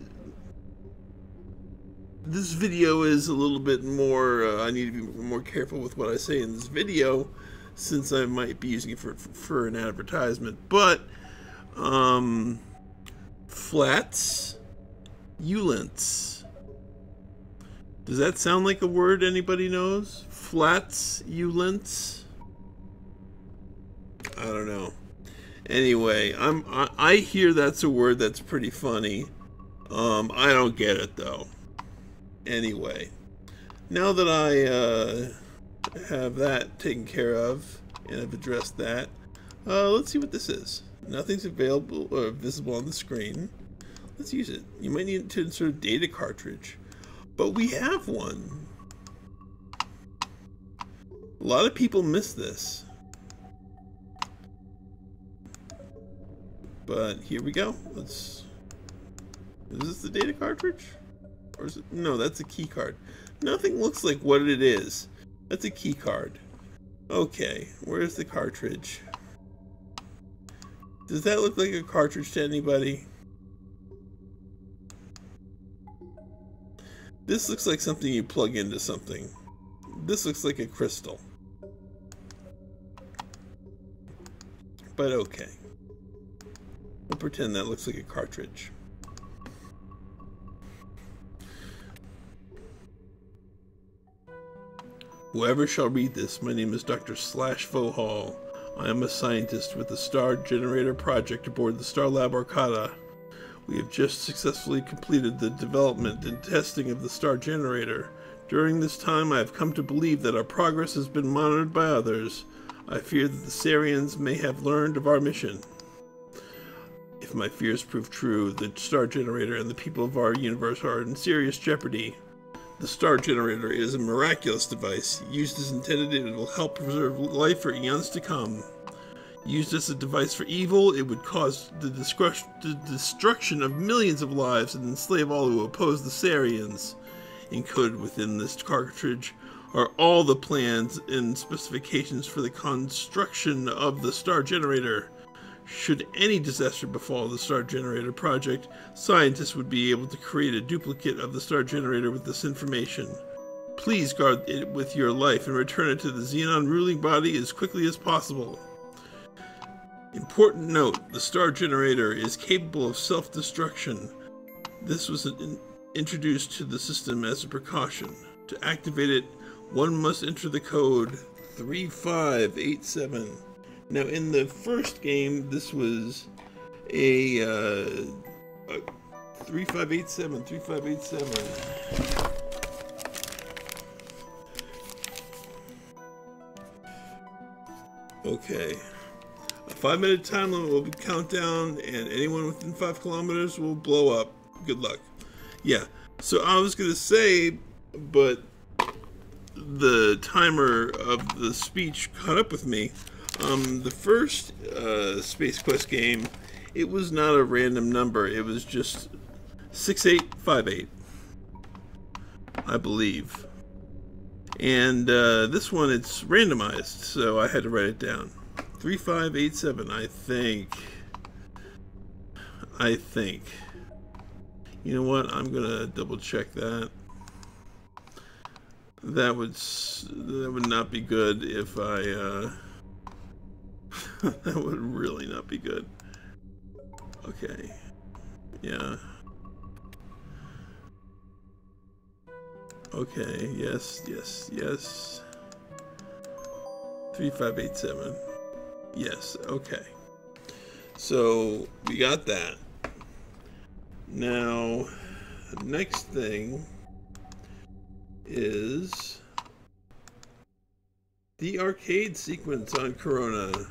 this video is a little bit more. Uh, I need to be more careful with what I say in this video since I might be using it for for an advertisement. But um, flats, Ulence. Does that sound like a word anybody knows? Flats, Ulence. I don't know. Anyway, I'm I, I, hear that's a word that's pretty funny. Um, I don't get it though. Anyway, now that I uh, have that taken care of and I've addressed that, uh, let's see what this is. Nothing's available or visible on the screen. Let's use it. You might need to insert a data cartridge, but we have one. A lot of people miss this. But here we go. Let's. Is this the data cartridge? Or is it? No, that's a key card. Nothing looks like what it is. That's a key card. Okay, where's the cartridge? Does that look like a cartridge to anybody? This looks like something you plug into something. This looks like a crystal. But okay. We'll pretend that looks like a cartridge. Whoever shall read this, my name is Dr. Slash Vohaul. I am a scientist with the Star Generator Project aboard the Starlab Arcada. We have just successfully completed the development and testing of the Star Generator. During this time, I have come to believe that our progress has been monitored by others. I fear that the Sariens may have learned of our mission. If my fears prove true, the Star Generator and the people of our universe are in serious jeopardy. The Star Generator is a miraculous device. Used as intended, it will help preserve life for eons to come. Used as a device for evil, it would cause the, the destruction of millions of lives and enslave all who oppose the Sariens. Encoded within this cartridge are all the plans and specifications for the construction of the Star Generator. Should any disaster befall the Star Generator project, scientists would be able to create a duplicate of the Star Generator with this information. Please guard it with your life and return it to the Xenon ruling body as quickly as possible. Important note, the Star Generator is capable of self-destruction. This was in introduced to the system as a precaution. To activate it, one must enter the code 3587. Now, in the first game, this was a, uh, a 3587, 3587. Okay. A five minute time limit will be countdown, and anyone within five kilometers will blow up. Good luck. Yeah. So I was gonna say, but the timer of the speech caught up with me. Um, the first uh, Space Quest game, it was not a random number. It was just six eight five eight, I believe. And uh, this one, it's randomized, so I had to write it down. 3587, I think. I think. You know what? I'm gonna double check that. That would that would not be good if I. Uh, that would really not be good. Okay. Yeah. Okay. Yes. Yes. Yes. Three five eight seven. Yes. Okay. So we got that. Now, next thing is the arcade sequence on Kerona.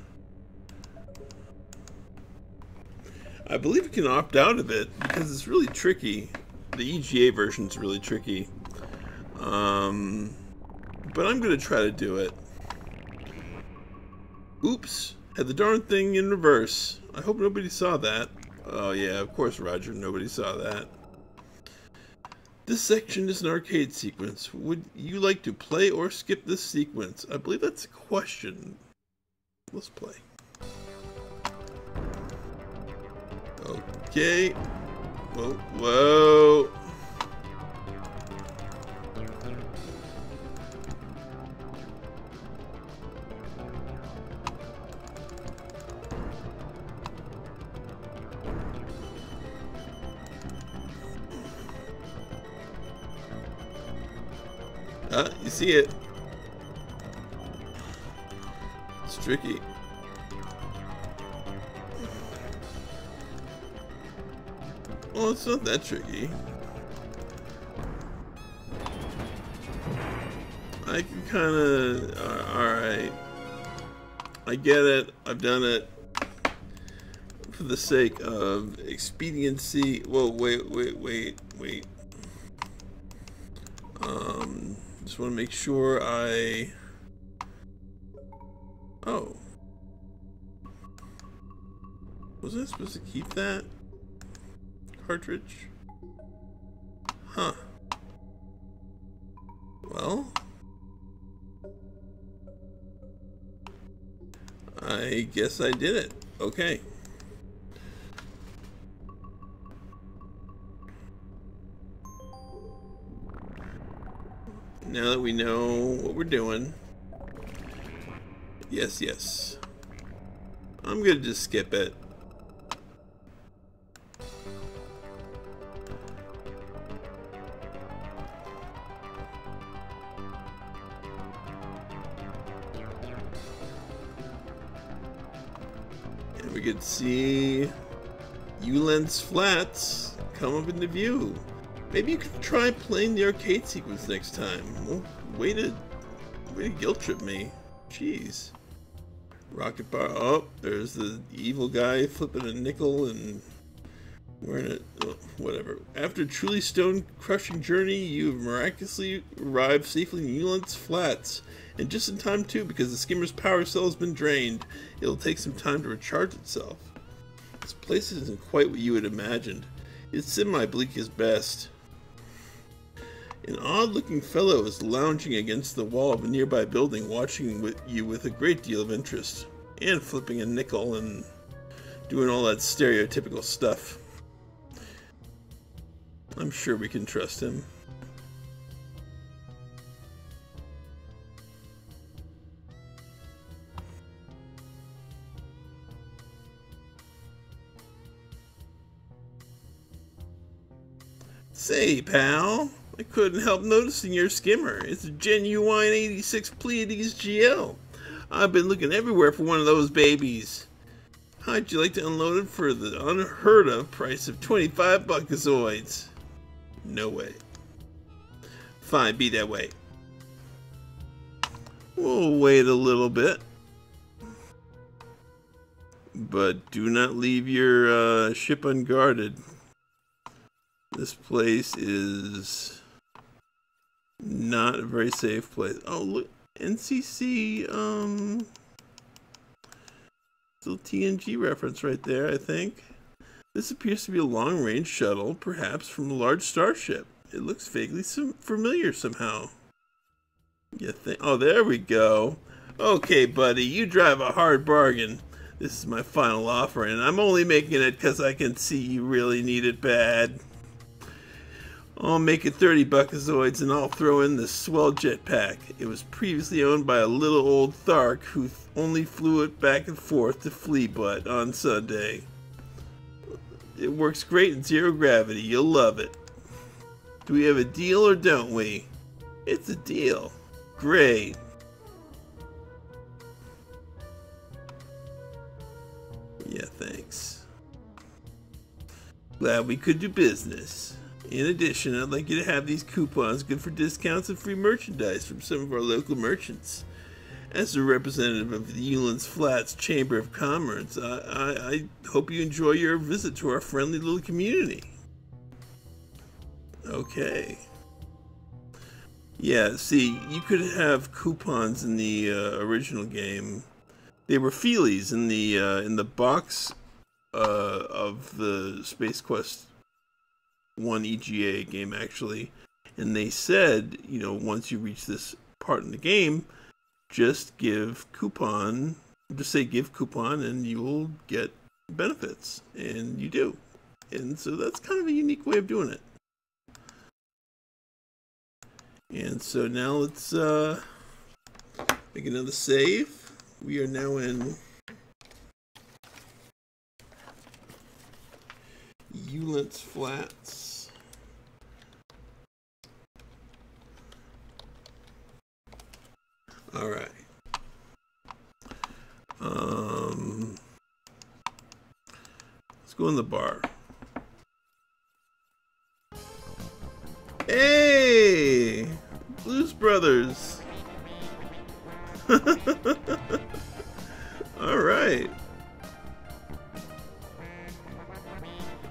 I believe you can opt out of it because it's really tricky. The EGA version is really tricky. Um, but I'm going to try to do it. Oops, had the darn thing in reverse. I hope nobody saw that. Oh yeah, of course, Roger. Nobody saw that. This section is an arcade sequence. Would you like to play or skip this sequence? I believe that's a question. Let's play. Okay. Whoa, whoa. Uh, you see it. It's tricky. Well, it's not that tricky. I can kind of... Uh, Alright. I get it. I've done it. For the sake of expediency... Whoa, wait, wait, wait, wait. Um... Just want to make sure I... Oh. Was I supposed to keep that cartridge? Huh. Well... I guess I did it. Okay. now that we know what we're doing. Yes, yes. I'm gonna just skip it. Ulence Flats come up into view. Maybe you could try playing the arcade sequence next time. Way to, way to guilt trip me. Jeez. Rocket bar. Oh, there's the evil guy flipping a nickel and wearing it. Oh, whatever. After a truly stone-crushing journey, you have miraculously arrived safely in Ulence Flats. And just in time, too, because the skimmer's power cell has been drained. It'll take some time to recharge itself. This place isn't quite what you had imagined. It's semi-bleak as best. An odd-looking fellow is lounging against the wall of a nearby building, watching with you with a great deal of interest, and flipping a nickel and doing all that stereotypical stuff. I'm sure we can trust him. Say, pal, I couldn't help noticing your skimmer. It's a genuine 86 Pleiades GL. I've been looking everywhere for one of those babies. How'd you like to unload it for the unheard of price of 25 buckazoids? No way. Fine, be that way. We'll wait a little bit. But do not leave your uh, ship unguarded. This place is not a very safe place. Oh, look, NCC, um, little TNG reference right there, I think. This appears to be a long-range shuttle, perhaps from a large starship. It looks vaguely familiar somehow. You think? Oh, there we go. Okay, buddy, you drive a hard bargain. This is my final offer, and I'm only making it because I can see you really need it bad. I'll make it 30 buckazoids and I'll throw in the swell jetpack. It was previously owned by a little old Thark who only flew it back and forth to Fleabutt on Sunday. It works great in zero gravity. You'll love it. Do we have a deal or don't we? It's a deal. Great. Yeah, thanks. Glad we could do business. In addition, I'd like you to have these coupons good for discounts and free merchandise from some of our local merchants. As a representative of the Ulence Flats Chamber of Commerce, I, I, I hope you enjoy your visit to our friendly little community. Okay. Yeah, see, you could have coupons in the uh, original game. They were feelies in the uh, in the box uh, of the Space Quest one EGA game actually, and they said, you know, once you reach this part in the game, just give coupon, just say give coupon, and you will get benefits, and you do, and so that's kind of a unique way of doing it. And so now let's uh, make another save. We are now in Ulence Flats. All right. Um, let's go in the bar. Hey, Blues Brothers. All right.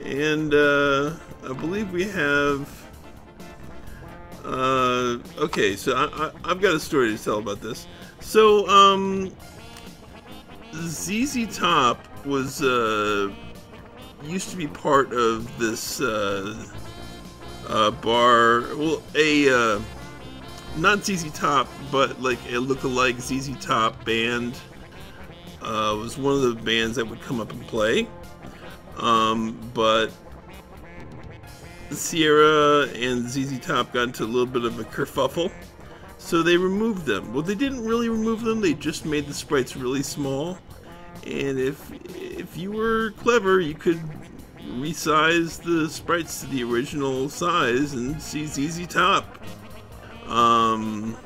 And uh, I believe we have. Uh, okay, so I, have got a story to tell about this. So, um, ZZ Top was uh, used to be part of this uh, uh, bar. Well, a uh, not ZZ Top, but like a look-alike ZZ Top band. Uh, was one of the bands that would come up and play. Um, but Sierra and ZZ Top got into a little bit of a kerfuffle. So they removed them. Well, they didn't really remove them. They just made the sprites really small. And if if you were clever, you could resize the sprites to the original size and see ZZ Top. Um,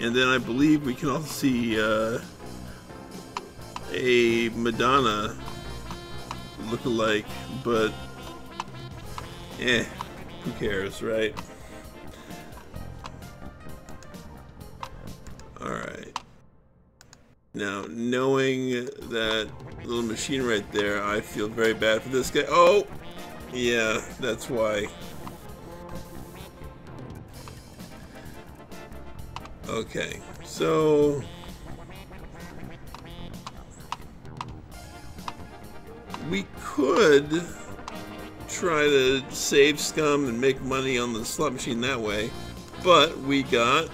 and then I believe we can also see uh, a Madonna look-alike, but eh, who cares, right? Alright. Now, knowing that little machine right there, I feel very bad for this guy. Oh! Yeah, that's why. Okay, so... could try to save scum and make money on the slot machine that way, but we got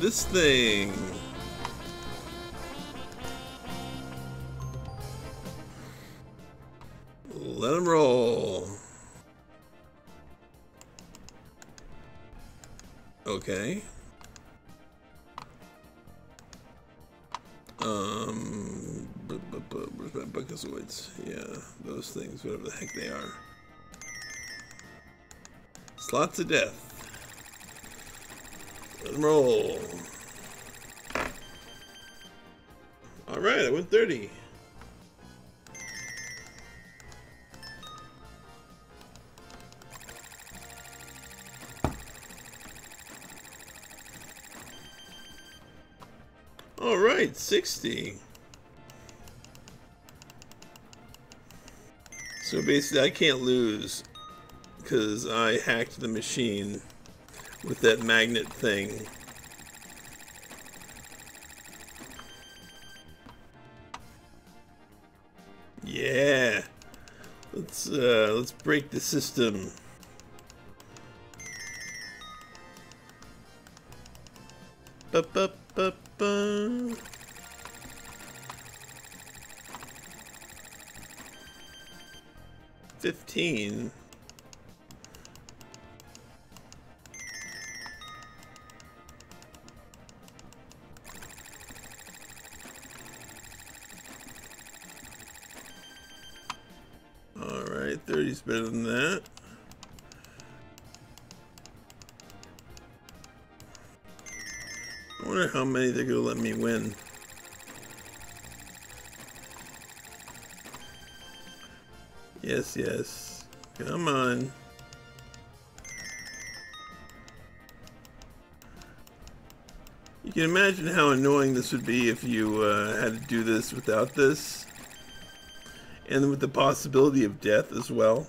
this thing. Buckazoids? Yeah, those things, whatever the heck they are. Slots of death. Let 'em roll. Alright, I went 30. Alright, 60. So basically, I can't lose because I hacked the machine with that magnet thing. Yeah. Let's uh let's break the system. Ba ba 15. This would be if you uh, had to do this without this. And with the possibility of death as well.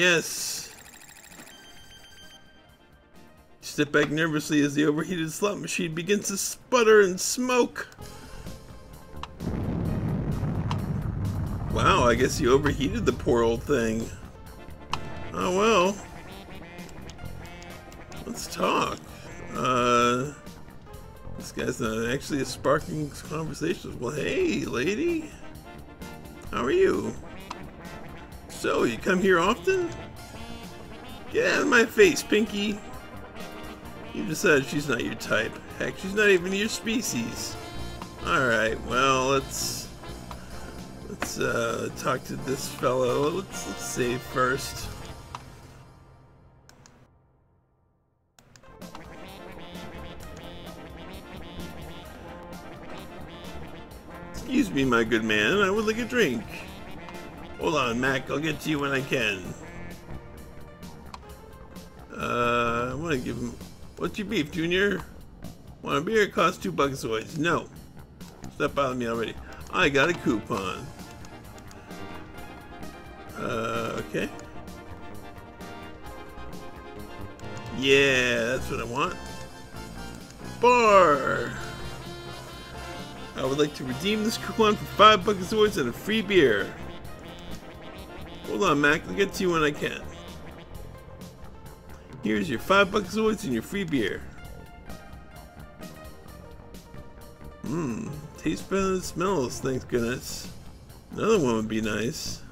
Yes. Step back nervously as the overheated slot machine begins to sputter and smoke. Wow, I guess you overheated the poor old thing. Oh well. Let's talk. Uh, this guy's actually a sparking conversation. Well, hey, lady. How are you? So, you come here often? Get out of my face, Pinky. You decided she's not your type. Heck, she's not even your species. Alright, well, let's... Let's, uh, talk to this fellow. Let's, let's save first. Excuse me, my good man. I would like a drink. Hold on, Mac. I'll get to you when I can. Uh, I want to give him... What's your beef, Junior? Want a beer? It costs two buckazoids. No. Stop bothering me already. I got a coupon. Uh, okay. Yeah, that's what I want. bar. I would like to redeem this coupon for five buckets Buckazoids and a free beer. Hold on, Mac. I'll get to you when I can. Here's your five bucks Buckazoids and your free beer. Mmm, tastes better than it smells, thank goodness. Another one would be nice.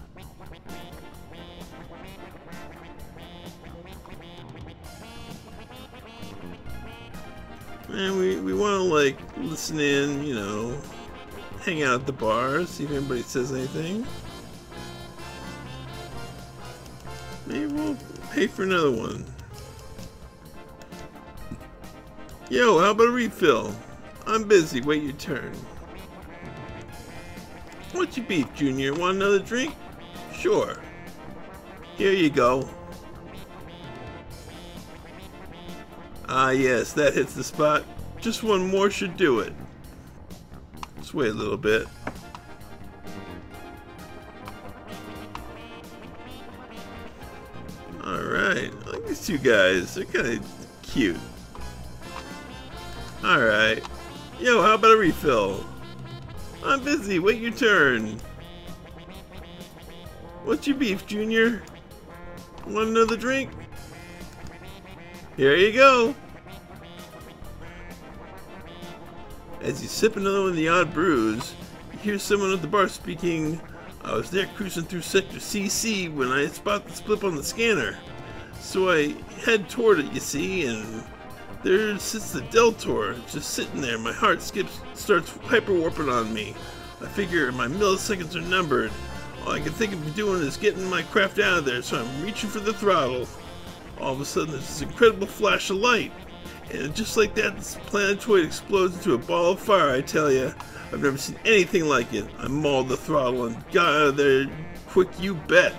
Man, we, we want to like listen in, you know, hang out at the bar, see if anybody says anything. Maybe we'll pay for another one. Yo, how about a refill? I'm busy, wait your turn. What's your beef, Junior? Want another drink? Sure. Here you go. Ah, yes, that hits the spot. Just one more should do it. Just wait a little bit. Alright, look at these two guys. They're kind of cute. Alright. Yo, how about a refill? I'm busy, wait your turn. What's your beef, Junior? Want another drink? Here you go. As you sip another one of the odd brews, you hear someone at the bar speaking, I was there cruising through Sector CC when I spot the split on the scanner. So I head toward it, you see, and there sits the Deltaur, just sitting there. My heart skips, starts hyper warping on me. I figure my milliseconds are numbered. All I can think of doing is getting my craft out of there, so I'm reaching for the throttle. All of a sudden, there's this incredible flash of light. And just like that, this planetoid explodes into a ball of fire, I tell you. I've never seen anything like it. I mauled the throttle and got out of there quick, you bet.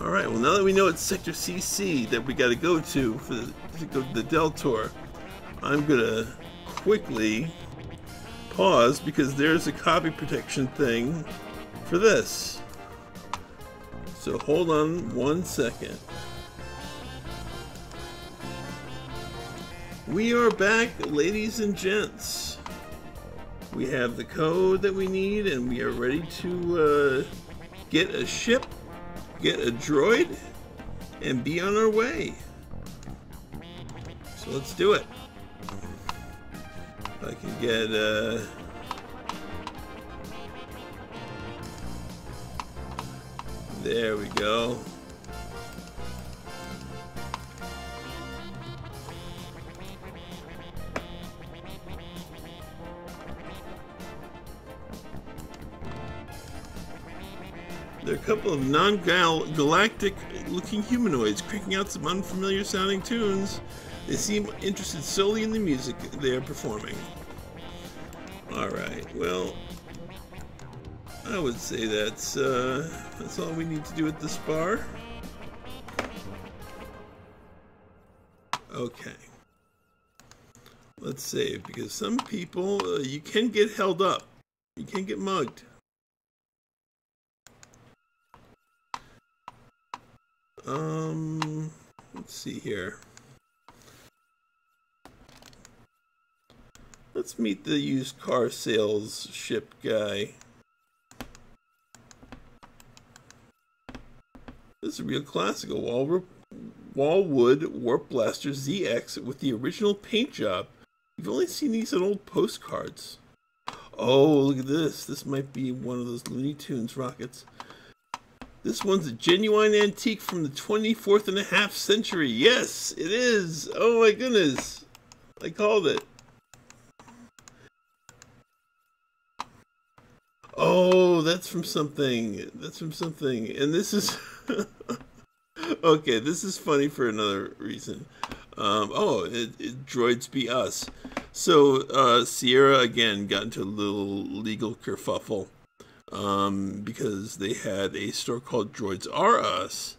Alright, well now that we know it's Sector CC that we gotta go to for the, to go to the I'm gonna quickly pause because there's a copy protection thing for this. So hold on one second. We are back, ladies and gents. We have the code that we need and we are ready to uh, get a ship, get a droid, and be on our way. So let's do it. If I can get uh, There we go. A couple of non-galactic looking humanoids cranking out some unfamiliar sounding tunes. They seem interested solely in the music they are performing. Alright, well, I would say that's, uh, that's all we need to do at this bar. Okay. Let's save, because some people, uh, you can get held up. You can get mugged. Um, let's see here. Let's meet the used car sales ship guy. This is a real classic, a Wall Wallwood Warp Blaster ZX with the original paint job. You've only seen these on old postcards. Oh, look at this. This might be one of those Looney Tunes rockets. This one's a genuine antique from the 24th and a half century. Yes, it is. Oh my goodness. I called it. Oh, that's from something. That's from something. And this is... okay, this is funny for another reason. Um, oh, it, it, droids be us. So uh, Sierra again got into a little legal kerfuffle um, because they had a store called Droids Are Us.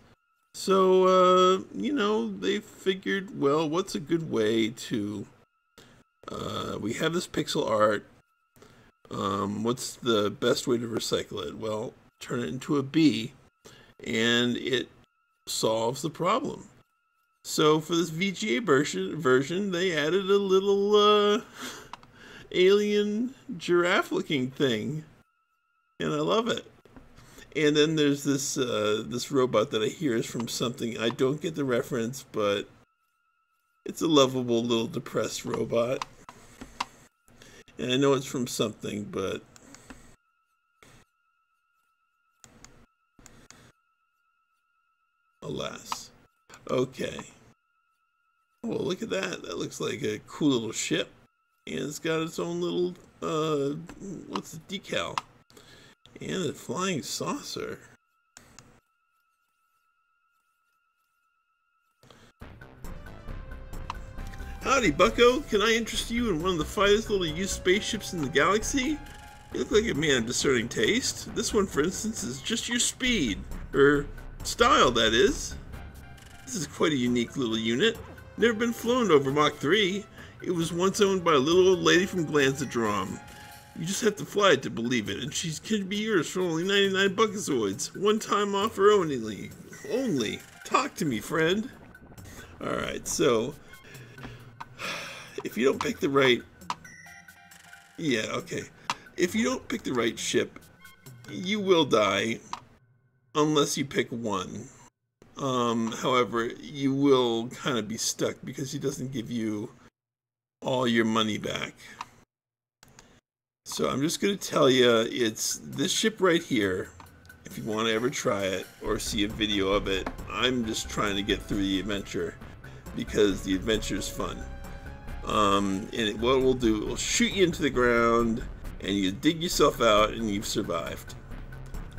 So, uh, you know, they figured, well, what's a good way to. Uh, we have this pixel art. Um, what's the best way to recycle it? Well, turn it into a B, and it solves the problem. So for this VGA version, version they added a little uh, alien giraffe-looking thing, and I love it. And then there's this uh, this robot that I hear is from something I don't get the reference, but it's a lovable little depressed robot. And I know it's from something, but alas. Okay. Well, look at that. That looks like a cool little ship. And it's got its own little, uh, what's the decal? And a flying saucer. Howdy, bucko. Can I interest you in one of the finest little used spaceships in the galaxy? You look like a man of discerning taste. This one, for instance, is just your speed. Or style, that is. This is quite a unique little unit. Never been flown over Mach 3. It was once owned by a little old lady from Glanzadrom. You just have to fly it to believe it, and she can be yours for only 99 buckazoids. One time offer only. Only. Talk to me, friend. Alright, so if you don't pick the right yeah okay if you don't pick the right ship you will die unless you pick one um, however you will kind of be stuck because he doesn't give you all your money back so I'm just going to tell you it's this ship right here if you want to ever try it or see a video of it I'm just trying to get through the adventure because the adventure is fun um, and it, what it will do, it will shoot you into the ground, and you dig yourself out, and you've survived.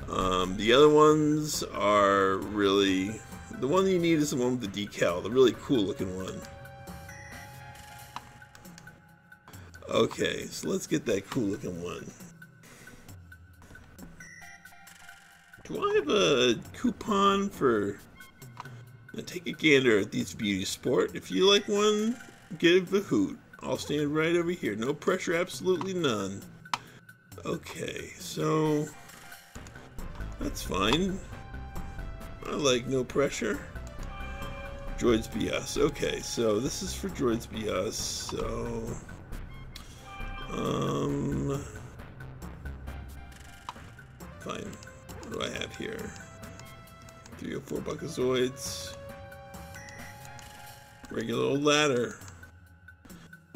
Um, the other ones are really... The one you need is the one with the decal, the really cool looking one. Okay, so let's get that cool looking one. Do I have a coupon for... Now take a gander at these beauty sport. If you like one, give a hoot. I'll stand right over here. No pressure, absolutely none. Okay, so that's fine. I like no pressure. Droids BS. Okay, so this is for Droids BS. So, um, fine. What do I have here? Three or four buckazoids. Regular old ladder.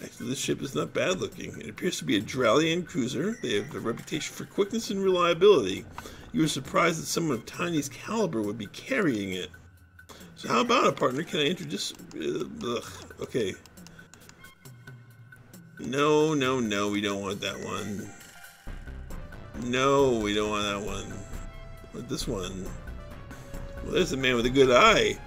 Actually, this ship is not bad looking. It appears to be a Dralian cruiser. They have a reputation for quickness and reliability. You were surprised that someone of Tiny's caliber would be carrying it. So how about it, partner? Can I introduce... Uh, okay. No, no, no, we don't want that one. No, we don't want that one. But this one. Well, there's a man with a good eye.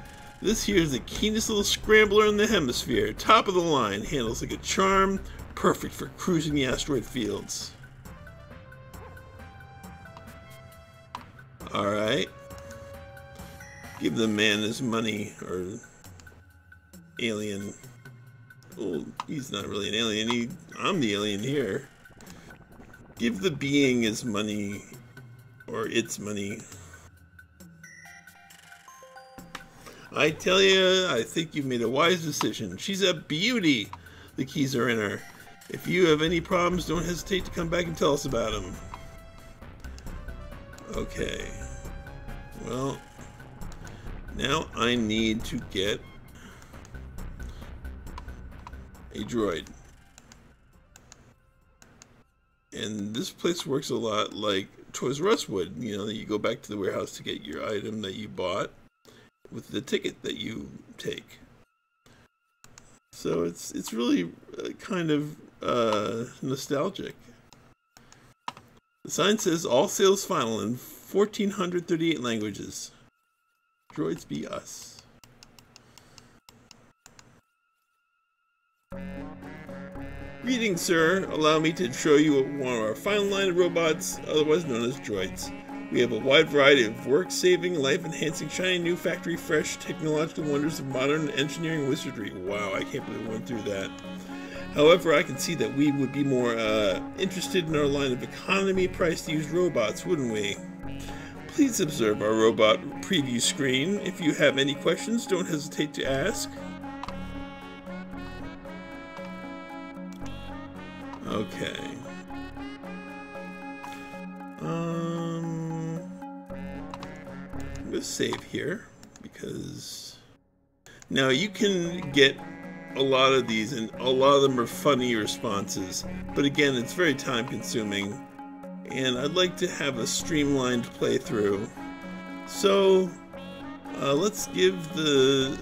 This here is the keenest little scrambler in the hemisphere. Top of the line, handles like a charm, perfect for cruising the asteroid fields. Alright. Give the man his money, or alien. Well, he's not really an alien. He, I'm the alien here. Give the being his money, or its money. I tell you, I think you've made a wise decision. She's a beauty. The keys are in her. If you have any problems, don't hesitate to come back and tell us about them. Okay. Well, now I need to get a droid. And this place works a lot like Toys R Us would. You know, you go back to the warehouse to get your item that you bought with the ticket that you take. So it's it's really uh, kind of uh, nostalgic. The sign says all sales final in 1438 languages. Droids be us. Greetings, sir. Allow me to show you one of our final line of robots, otherwise known as droids. We have a wide variety of work-saving, life-enhancing, shiny new factory fresh technological wonders of modern engineering wizardry. Wow, I can't believe we went through that. However, I can see that we would be more uh, interested in our line of economy priced used robots, wouldn't we? Please observe our robot preview screen. If you have any questions, don't hesitate to ask. Okay. Um, I'm gonna save here because now you can get a lot of these, and a lot of them are funny responses. But again, it's very time consuming, and I'd like to have a streamlined playthrough. So uh, let's give the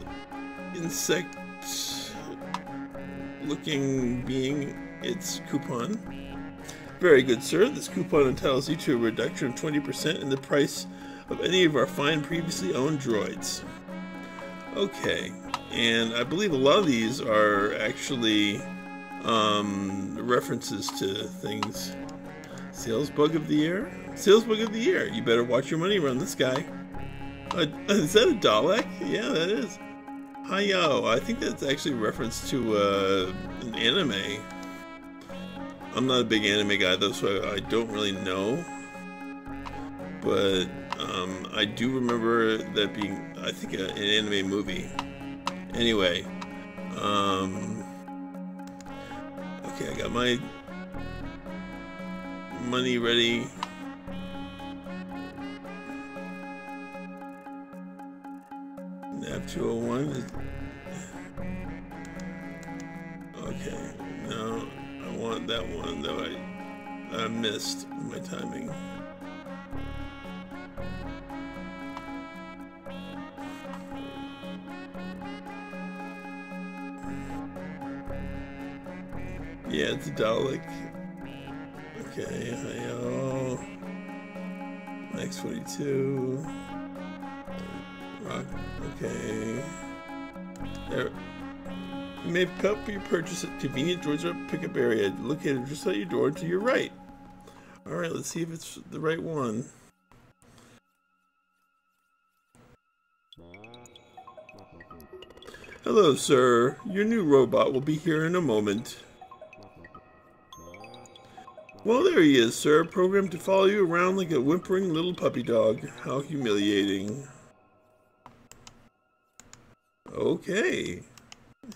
insect looking being its coupon. Very good, sir. This coupon entitles you to a reduction of 20% in the price of any of our fine previously owned droids. Okay, and I believe a lot of these are actually um, references to things. Sales bug of the year? Sales bug of the year. You better watch your money around this guy. Uh, is that a Dalek? Yeah, that is. Hi-yo. I think that's actually a reference to uh, an anime. I'm not a big anime guy though, so I don't really know. But um, I do remember that being, I think, a, an anime movie. Anyway, um, okay, I got my money ready. Nav 201. Okay, no, I want that one that I, I missed my timing. Yeah, it's a Dalek. Okay, hi Max uh, 42. Rock, okay. There. May pick up your purchase at convenient Droids pickup area located just at your door to your right. Alright, let's see if it's the right one. Hello, sir. Your new robot will be here in a moment. Well, there he is, sir, programmed to follow you around like a whimpering little puppy dog. How humiliating. Okay.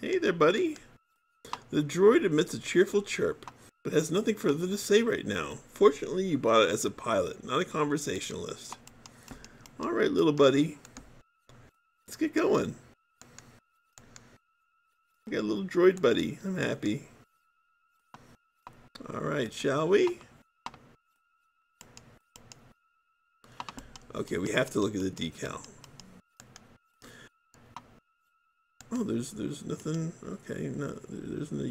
Hey there, buddy. The droid emits a cheerful chirp, but has nothing further to say right now. Fortunately, you bought it as a pilot, not a conversationalist. Alright, little buddy. Let's get going. I got a little droid buddy. I'm happy. All right, shall we? Okay, we have to look at the decal. Oh, there's there's nothing. Okay, no, there's no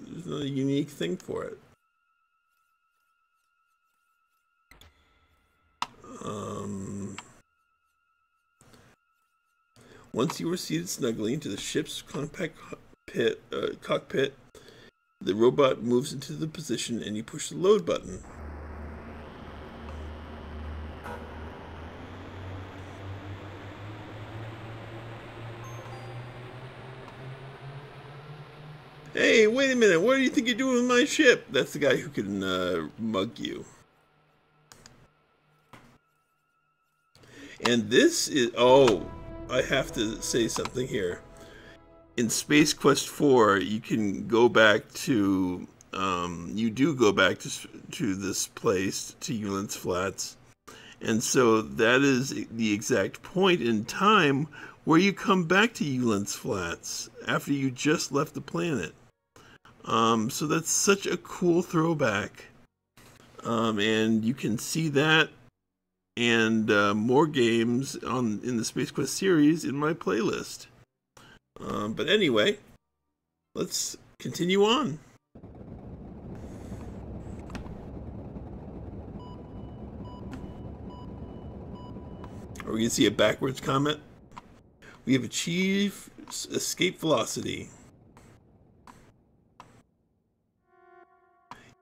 there's no unique thing for it. Um, once you are seated snugly into the ship's compact pit, uh, cockpit, the robot moves into the position and you push the load button. Hey, wait a minute. What do you think you're doing with my ship? That's the guy who can uh, mug you. And this is... Oh, I have to say something here in Space Quest 4, you can go back to, um, you do go back to, to this place, to Ulence Flats. And so that is the exact point in time where you come back to Ulence Flats after you just left the planet. Um, so that's such a cool throwback. Um, and you can see that and uh, more games on in the Space Quest series in my playlist. Um, but anyway, let's continue on. Are we going to see a backwards comment? We have achieved escape velocity.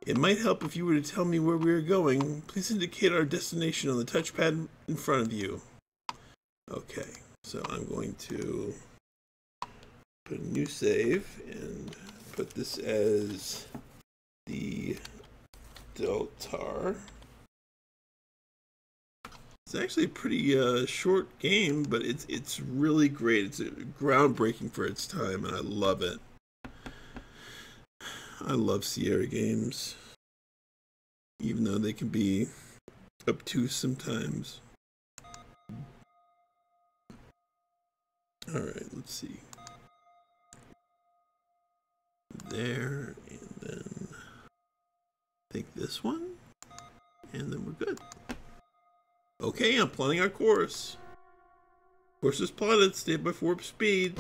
It might help if you were to tell me where we are going. Please indicate our destination on the touchpad in front of you. Okay, so I'm going to put a new save and put this as the Deltaur. It's actually a pretty uh, short game, but it's it's really great. It's uh, groundbreaking for its time, and I love it. I love Sierra games, even though they can be obtuse sometimes. All right, let's see. There, and then take this one, and then we're good. Okay, I'm planning our course. Course is plotted, stay by warp speed.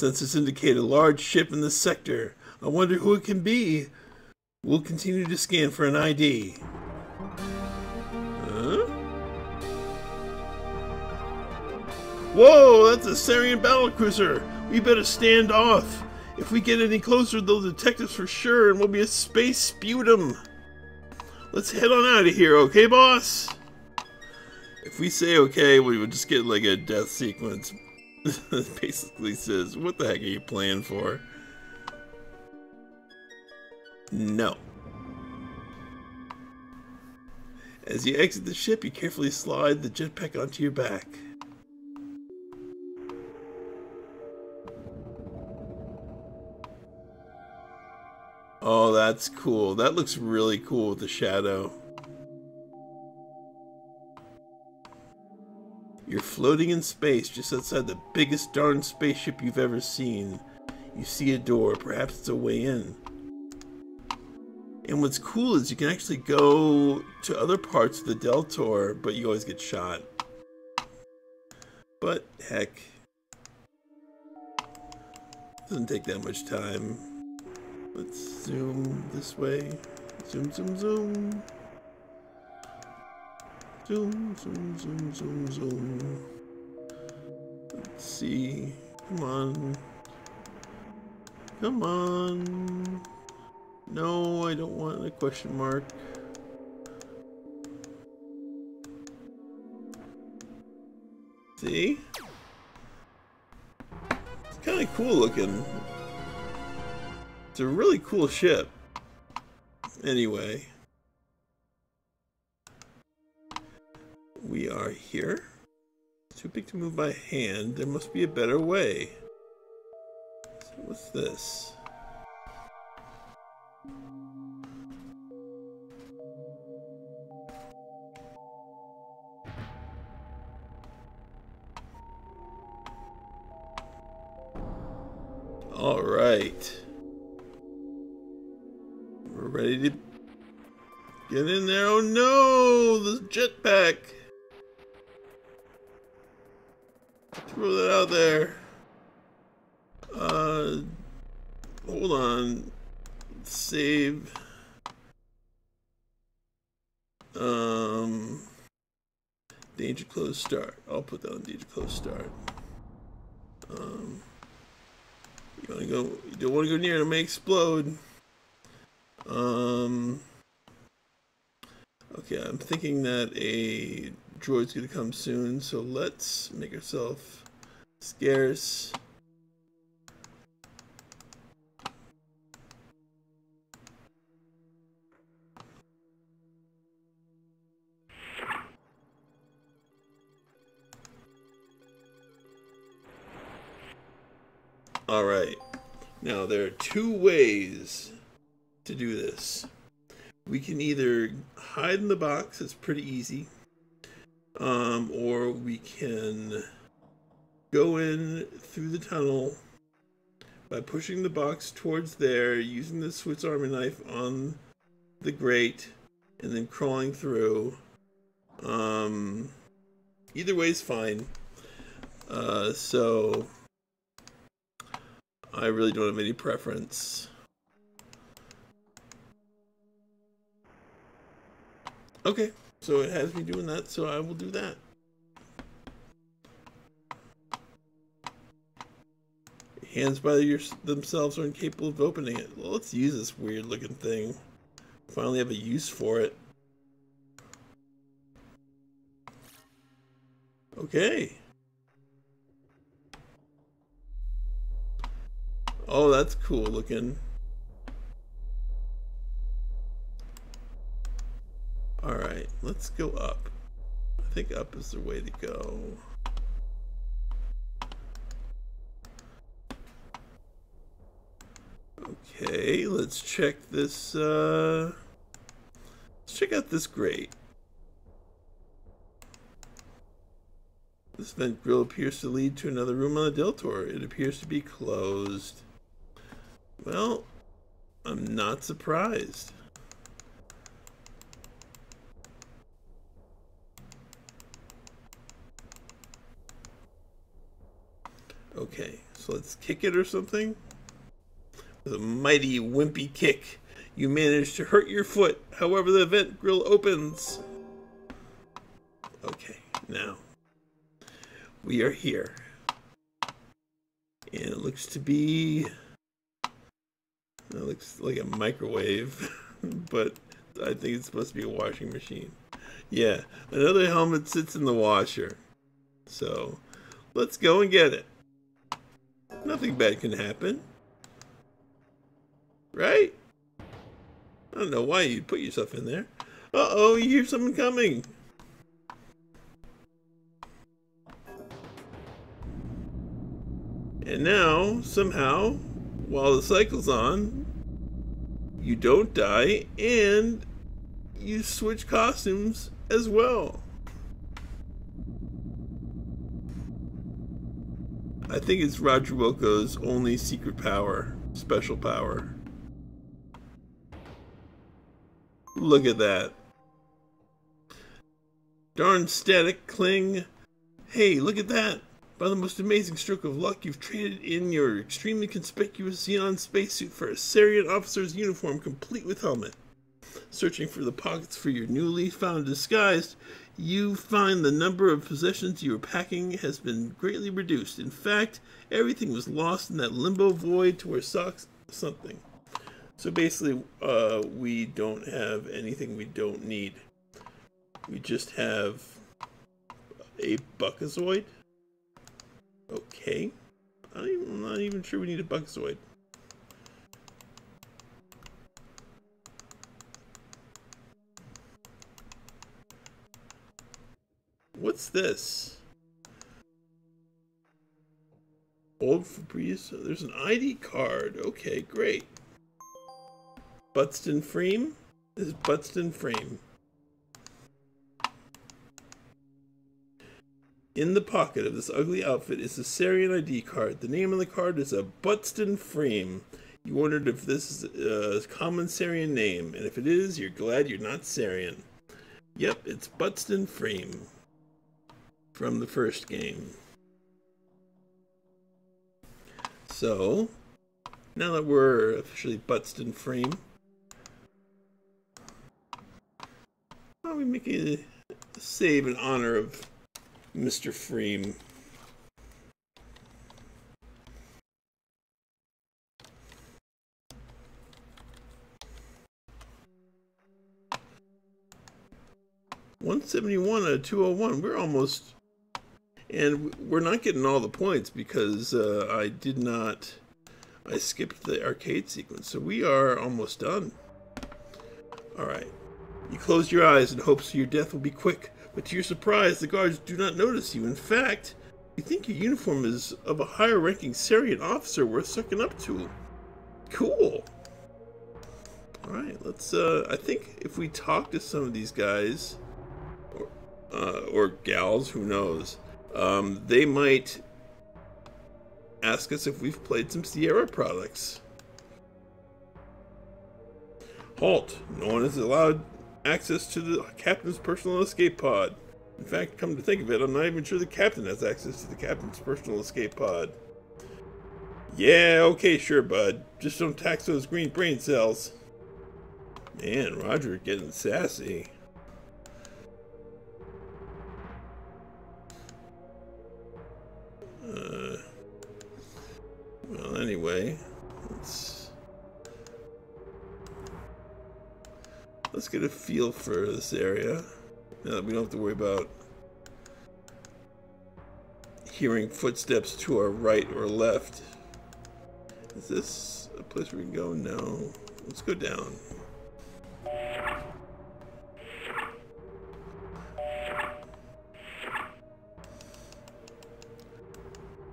Sensors indicate a large ship in this sector. I wonder who it can be. We'll continue to scan for an ID. Huh? Whoa, that's a Sarien battlecruiser. We better stand off. If we get any closer, they'll detect us for sure, and we'll be a space sputum. Let's head on out of here, okay, boss? If we say okay, we would just get like a death sequence. Basically says, what the heck are you playing for? No. As you exit the ship, you carefully slide the jetpack onto your back. Oh, that's cool. That looks really cool with the shadow. You're floating in space just outside the biggest darn spaceship you've ever seen. You see a door, perhaps it's a way in. And what's cool is you can actually go to other parts of the Deltaur, but you always get shot. But heck, doesn't take that much time. Let's zoom this way. Zoom, zoom, zoom. Zoom, zoom, zoom, zoom, zoom. Let's see. Come on. Come on. No, I don't want a question mark. See? It's kind of cool looking. It's a really cool ship. Anyway. We are here. Too big to move by hand. There must be a better way. So what's this? All right. We're ready to get in there. Oh no, the jetpack. Throw that out there. Uh, hold on. Save. Um, danger close start. I'll put that on danger close start. Um, you wanna go? You don't want to go near it; it may explode. Um. Okay, I'm thinking that a droid's gonna come soon, so let's make ourselves scarce. All right. Now there are two ways to do this. We can either hide in the box, it's pretty easy. Um, or we can go in through the tunnel by pushing the box towards there, using the Swiss Army knife on the grate, and then crawling through. Um, either way is fine. Uh, so I really don't have any preference. Okay, so it has me doing that, so I will do that. Hands by your, themselves are incapable of opening it. Well, let's use this weird looking thing. Finally have a use for it. Okay. Oh, that's cool looking. Alright, let's go up. I think up is the way to go. Okay, let's check this, uh... Let's check out this grate. This vent grill appears to lead to another room on the Deltaur. It appears to be closed. Well, I'm not surprised. Okay, so let's kick it or something. With a mighty wimpy kick, you manage to hurt your foot. However, the vent grill opens. Okay, now we are here. And it looks to be looks like a microwave, but I think it's supposed to be a washing machine. Yeah, another helmet sits in the washer. So, let's go and get it. Nothing bad can happen. Right? I don't know why you'd put yourself in there. Uh-oh, you hear someone coming. And now, somehow, while the cycle's on, you don't die and you switch costumes as well. I think it's Roger Wilco's only secret power, special power. Look at that. Darn static cling. Hey, look at that. By the most amazing stroke of luck, you've traded in your extremely conspicuous Xenon spacesuit for a Sarien officer's uniform complete with helmet. Searching for the pockets for your newly found disguise, you find the number of possessions you were packing has been greatly reduced. In fact, everything was lost in that limbo void to where socks something. So basically, uh, we don't have anything we don't need. We just have a Buckazoid. Okay. I'm not even sure we need a Buckazoid. What's this? Old Febreze. There's an ID card. Okay, great. Butston Frame? This is Butston Frame. In the pocket of this ugly outfit is a Sarien ID card. The name on the card is a Butston Frame. You wondered if this is a common Sarien name, and if it is, you're glad you're not Sarien. Yep, it's Butston Frame from the first game. So, now that we're officially Butston Frame, why don't we make a save in honor of Mr. Freem. One seventy one out of two oh one. We're almost, and we're not getting all the points because uh, I did not. I skipped the arcade sequence, so we are almost done. All right. You close your eyes in hopes your death will be quick. But to your surprise, the guards do not notice you. In fact, you think your uniform is of a higher ranking Sarien officer worth sucking up to. Cool. Alright, let's, uh, I think if we talk to some of these guys, or, uh, or gals, who knows, um, they might ask us if we've played some Sierra products. Halt! No one is allowed access to the captain's personal escape pod. In fact, come to think of it, I'm not even sure the captain has access to the captain's personal escape pod. Yeah, okay, sure, bud. Just don't tax those green brain cells. Man, Roger getting sassy. Uh, well, anyway. Let's let's get a feel for this area. Now that we don't have to worry about hearing footsteps to our right or left. Is this a place we can go? No. Let's go down.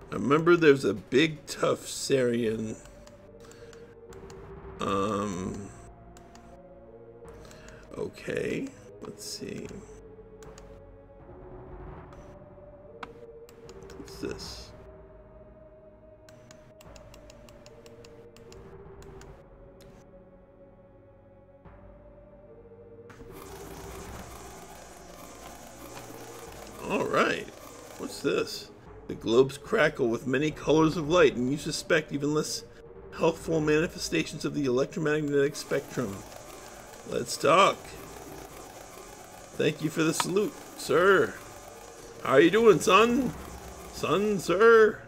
I remember there's a big tough Sarien. Um. Okay. Let's see. What's this? All right. What's this? The globes crackle with many colors of light, and you suspect even less healthful manifestations of the electromagnetic spectrum. Let's talk. Thank you for the salute, sir. How you doing, son? Son, sir?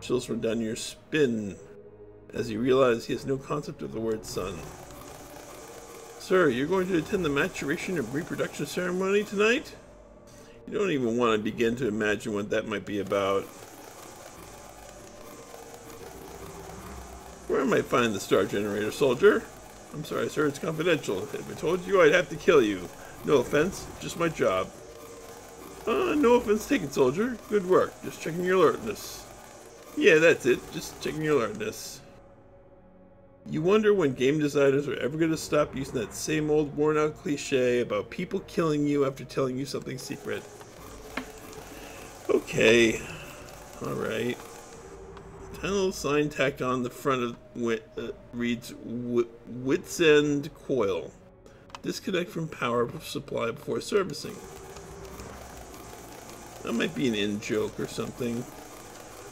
Chills run down your spin as you realize he has no concept of the word son. Sir, you're going to attend the maturation and reproduction ceremony tonight? You don't even want to begin to imagine what that might be about. Where am I find the star generator, soldier? I'm sorry, sir, it's confidential. If I told you, I'd have to kill you. No offense, just my job. Uh, no offense taken, soldier. Good work. Just checking your alertness. Yeah, that's it. Just checking your alertness. You wonder when game designers are ever going to stop using that same old worn out cliche about people killing you after telling you something secret. Okay. Alright. Tiny little sign tacked on the front of wit, uh, reads Wits End Coil. Disconnect from power supply before servicing. That might be an in joke or something.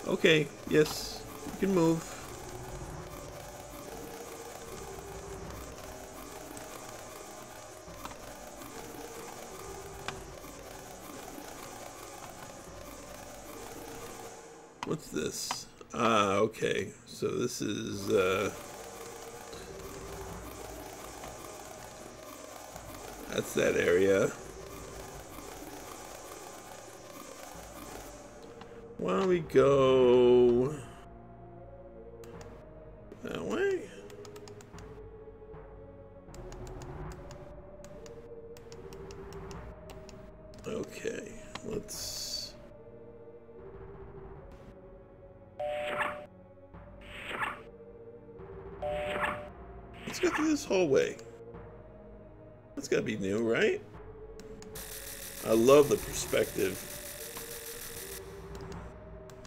Okay, yes, you can move. What's this? Ah, okay. So this is, uh... That's that area. Why don't we go... That way? Okay, let's... Let's go through this hallway. Gotta be new, right? I love the perspective.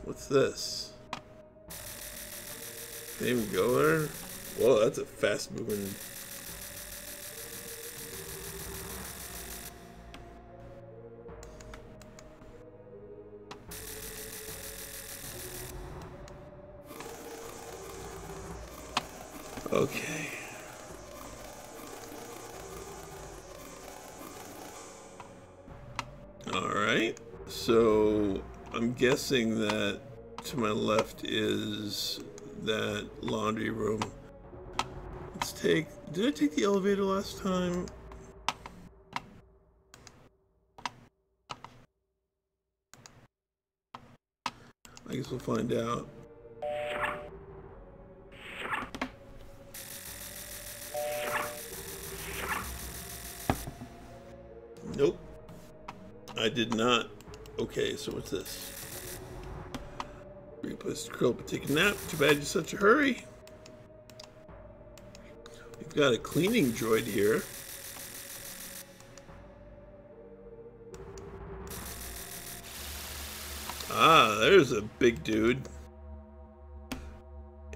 What's this? Can't even go there? Whoa, that's a fast moving. I'm that to my left is that laundry room. Let's take, did I take the elevator last time? I guess we'll find out. Nope. I did not. Okay, so what's this? Great place to curl up and take a nap. Too bad you're such a hurry. We've got a cleaning droid here. Ah, there's a big dude.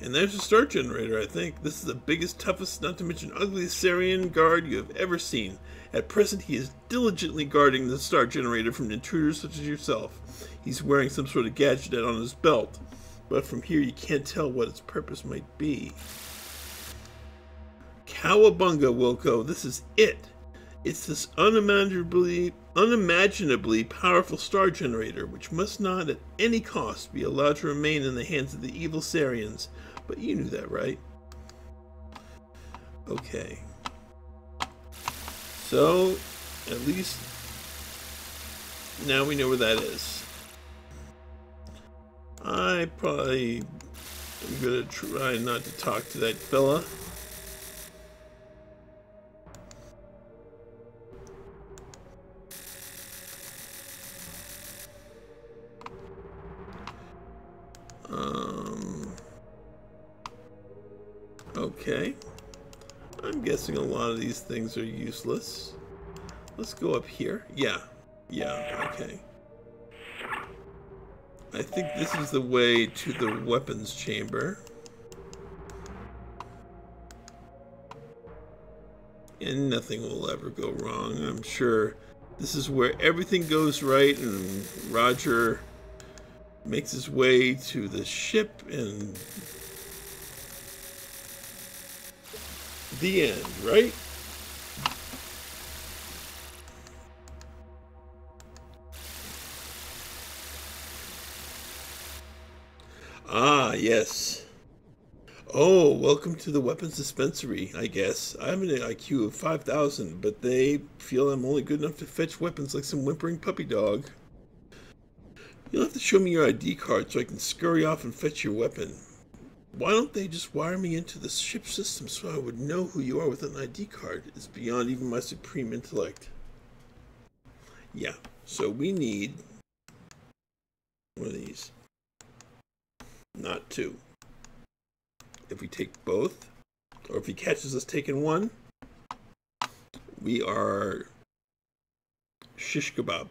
And there's a star generator, I think. This is the biggest, toughest, not to mention ugliest Sarien guard you have ever seen. At present, he is diligently guarding the star generator from intruders such as yourself. He's wearing some sort of gadget on his belt, but from here you can't tell what its purpose might be. Cowabunga, Wilco, this is it. It's this unimaginably, unimaginably powerful star generator, which must not at any cost be allowed to remain in the hands of the evil Sariens. But you knew that, right? Okay. So, at least now we know where that is. I probably am gonna try not to talk to that fella. Um, okay. I'm guessing a lot of these things are useless. Let's go up here. Yeah. Yeah, okay. I think this is the way to the weapons chamber. And nothing will ever go wrong. I'm sure this is where everything goes right and Roger makes his way to the ship and the end, right? Ah, yes. Oh, welcome to the weapons dispensary, I guess. I have an IQ of 5,000, but they feel I'm only good enough to fetch weapons like some whimpering puppy dog. You'll have to show me your ID card so I can scurry off and fetch your weapon. Why don't they just wire me into the ship system so I would know who you are with an ID card? It's beyond even my supreme intellect. Yeah, so we need one of these. Not two. If we take both, or if he catches us taking one, we are shish kebab.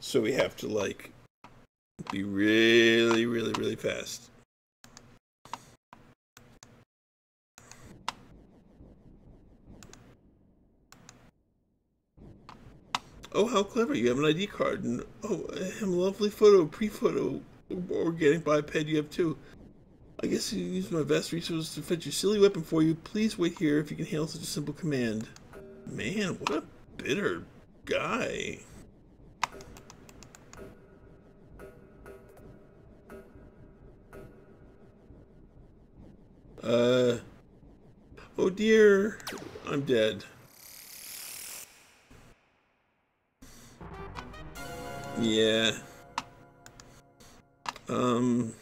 So we have to like be really, really, really fast. Oh, how clever. You have an ID card. And, oh, a lovely photo, pre-photo, organic biped you have too. I guess you use my vast resources to fetch your silly weapon for you. Please wait here if you can handle such a simple command. Man, what a bitter guy. Uh, oh dear, I'm dead. Yeah. Um,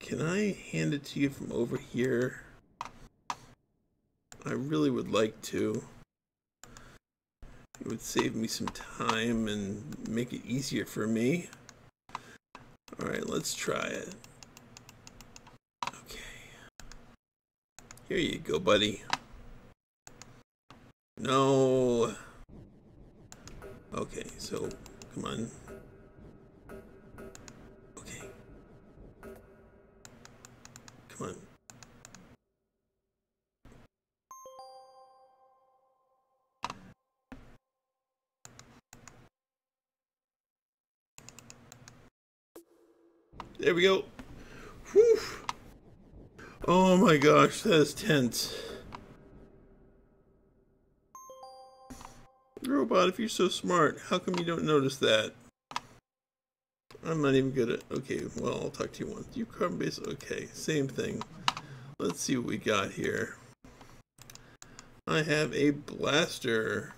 can I hand it to you from over here? I really would like to. It would save me some time and make it easier for me. Alright, let's try it. Here you go, buddy. No. Okay, so come on. Okay. Come on. There we go. Whew. Oh my gosh, that is tense. Robot, if you're so smart, how come you don't notice that? I'm not even good at... Okay, well, I'll talk to you once. You carbon base... Okay, same thing. Let's see what we got here. I have a blaster.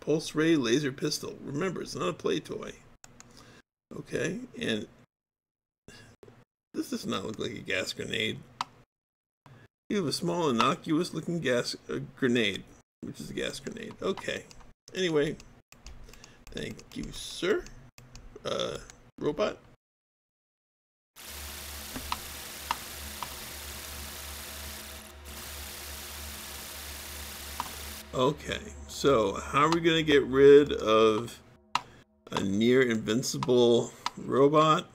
Pulse ray laser pistol. Remember, it's not a play toy. Okay, and this does not look like a gas grenade. You have a small, innocuous looking gas uh, grenade, which is a gas grenade. Okay. Anyway, thank you, sir. Uh, robot. Okay, so how are we going to get rid of a near invincible robot?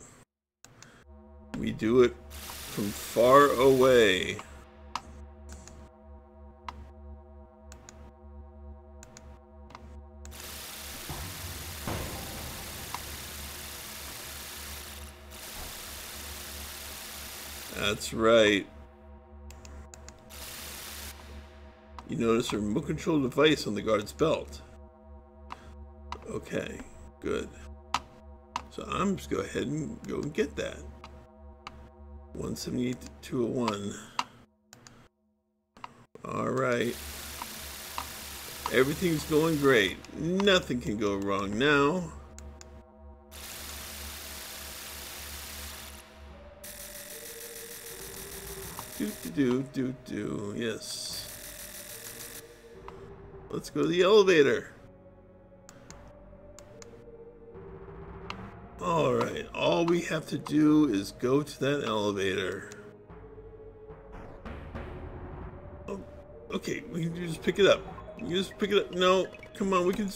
We do it from far away. That's right. You notice a remote control device on the guard's belt. Okay, good. So I'm just go ahead and go and get that. 178 to 201. All right. Everything's going great. Nothing can go wrong now. Do do do do do. Yes. Let's go to the elevator. All right. All we have to do is go to that elevator. Oh, okay, we can just pick it up. You just pick it up. No, come on, we can.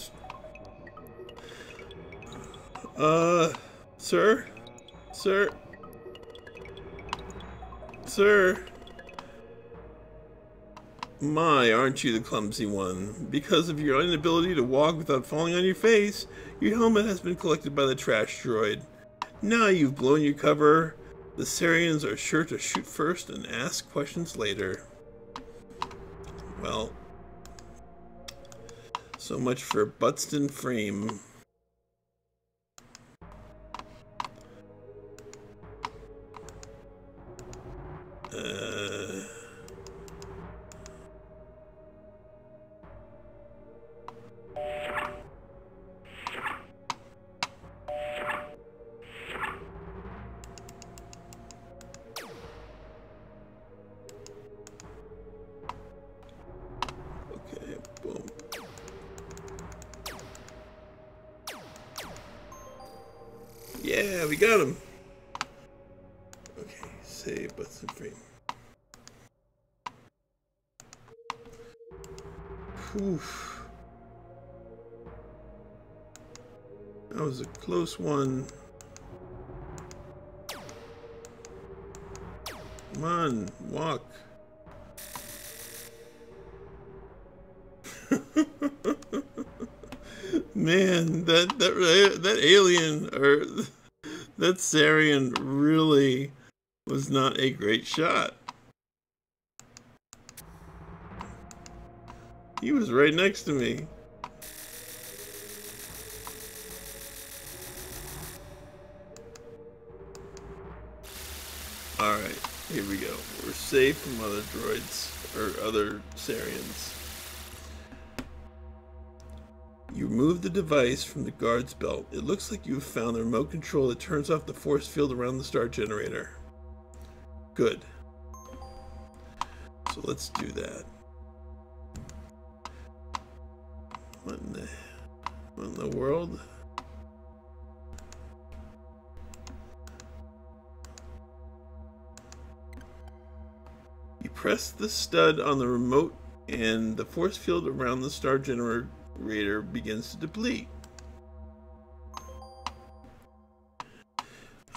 Uh, sir, sir, sir. My, aren't you the clumsy one? Because of your inability to walk without falling on your face, your helmet has been collected by the trash droid. Now you've blown your cover. The Sariens are sure to shoot first and ask questions later. Well, so much for Butston Frame. Yeah, we got him. Okay, save Butston Frame. Whew. That was a close one. Come on, walk. Man, that that that alien or that Sarien really was not a great shot. He was right next to me. Alright, here we go. We're safe from other droids, or other Sariens. Remove the device from the guard's belt. It looks like you have found the remote control that turns off the force field around the star generator. Good. So let's do that. What in the, what in the world? You press the stud on the remote and the force field around the star generator begins to deplete.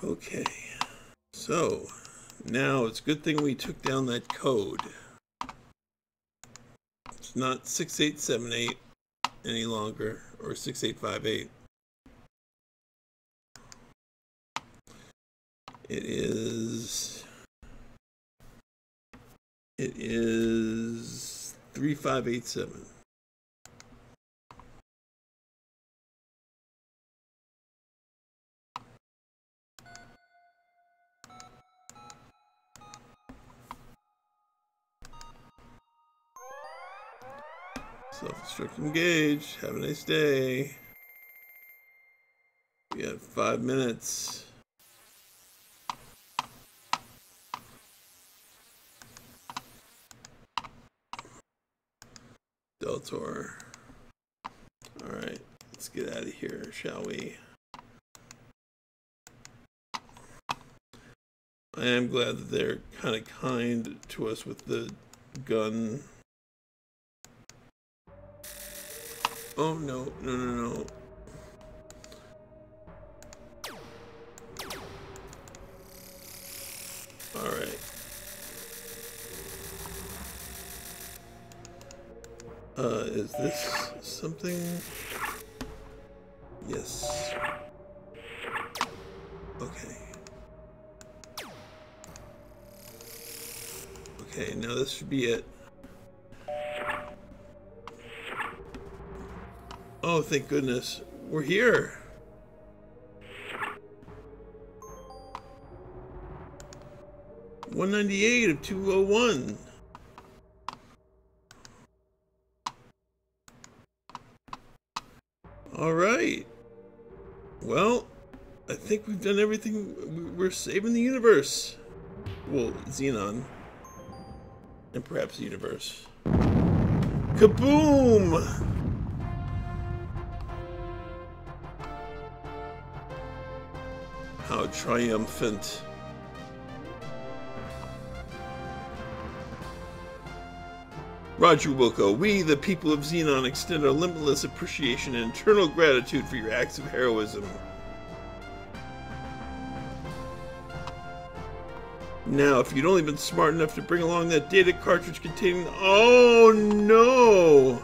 Okay, so now it's a good thing we took down that code. It's not 6878 any longer, or 6858. It is. It is 3587. Have a nice day. We got five minutes. Deltaur. Alright, let's get out of here, shall we? I am glad that they're kind of kind to us with the gun. Oh no, no, no, no. Alright. Uh, is this something? Yes. Okay. Okay, now this should be it. Oh, thank goodness. we're here. One ninety eight of two oh one. All right. Well, I think we've done everything. We're saving the universe. Well, Xenon. And perhaps the universe. Kaboom! How triumphant. Roger Wilco, we, the people of Xenon, extend our limitless appreciation and eternal gratitude for your acts of heroism. Now, if you'd only been smart enough to bring along that data cartridge containing... Oh, no!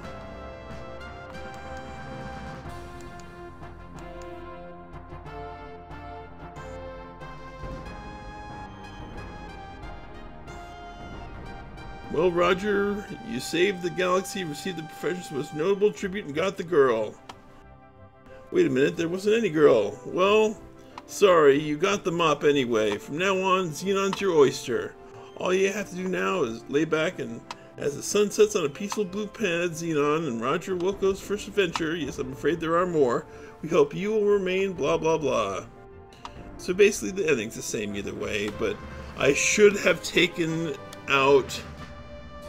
Well, Roger, you saved the galaxy, received the profession's most notable tribute, and got the girl. Wait a minute, there wasn't any girl. Well, sorry, you got the mop anyway. From now on, Xenon's your oyster. All you have to do now is lay back and as the sun sets on a peaceful blue planet, Xenon and Roger Wilco's first adventure, yes, I'm afraid there are more, we hope you will remain blah blah blah. So basically the ending's the same either way, but I should have taken out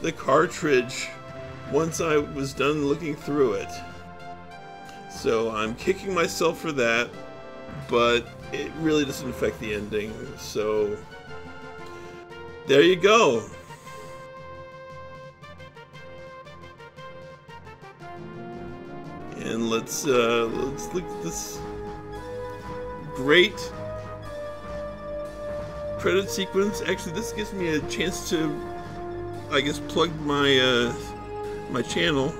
the cartridge once I was done looking through it. So I'm kicking myself for that, but it really doesn't affect the ending. So there you go. And let's uh, let's look at this great credit sequence. Actually, this gives me a chance to I guess plugged my uh, my channel.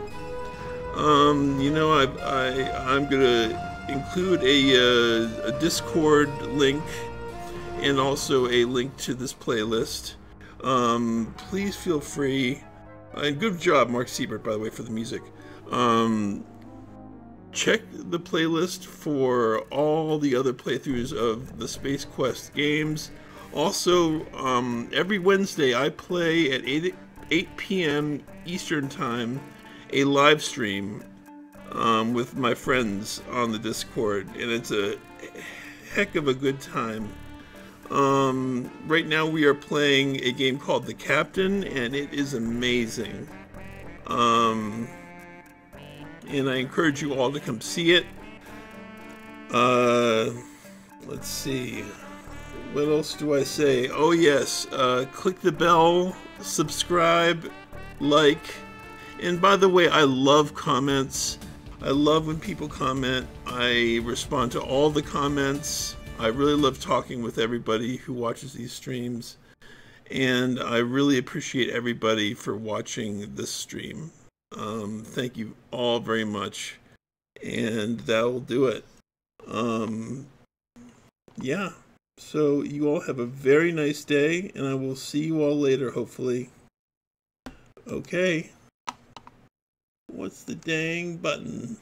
Um, you know, I, I I'm gonna include a, uh, a Discord link and also a link to this playlist. Um, please feel free. And good job, Mark Seibert, by the way, for the music. Um, check the playlist for all the other playthroughs of the Space Quest games. Also, um, every Wednesday I play at 8, 8 p.m. Eastern Time a live stream um, with my friends on the Discord, and it's a heck of a good time. Um, right now we are playing a game called The Captain, and it is amazing. Um, and I encourage you all to come see it. Uh, let's see. What else do I say? Oh, yes. Uh, click the bell, subscribe, like. And by the way, I love comments. I love when people comment. I respond to all the comments. I really love talking with everybody who watches these streams. And I really appreciate everybody for watching this stream. Um, thank you all very much. And that will do it. Um, yeah. So you all have a very nice day, and I will see you all later, hopefully. Okay. What's the dang button?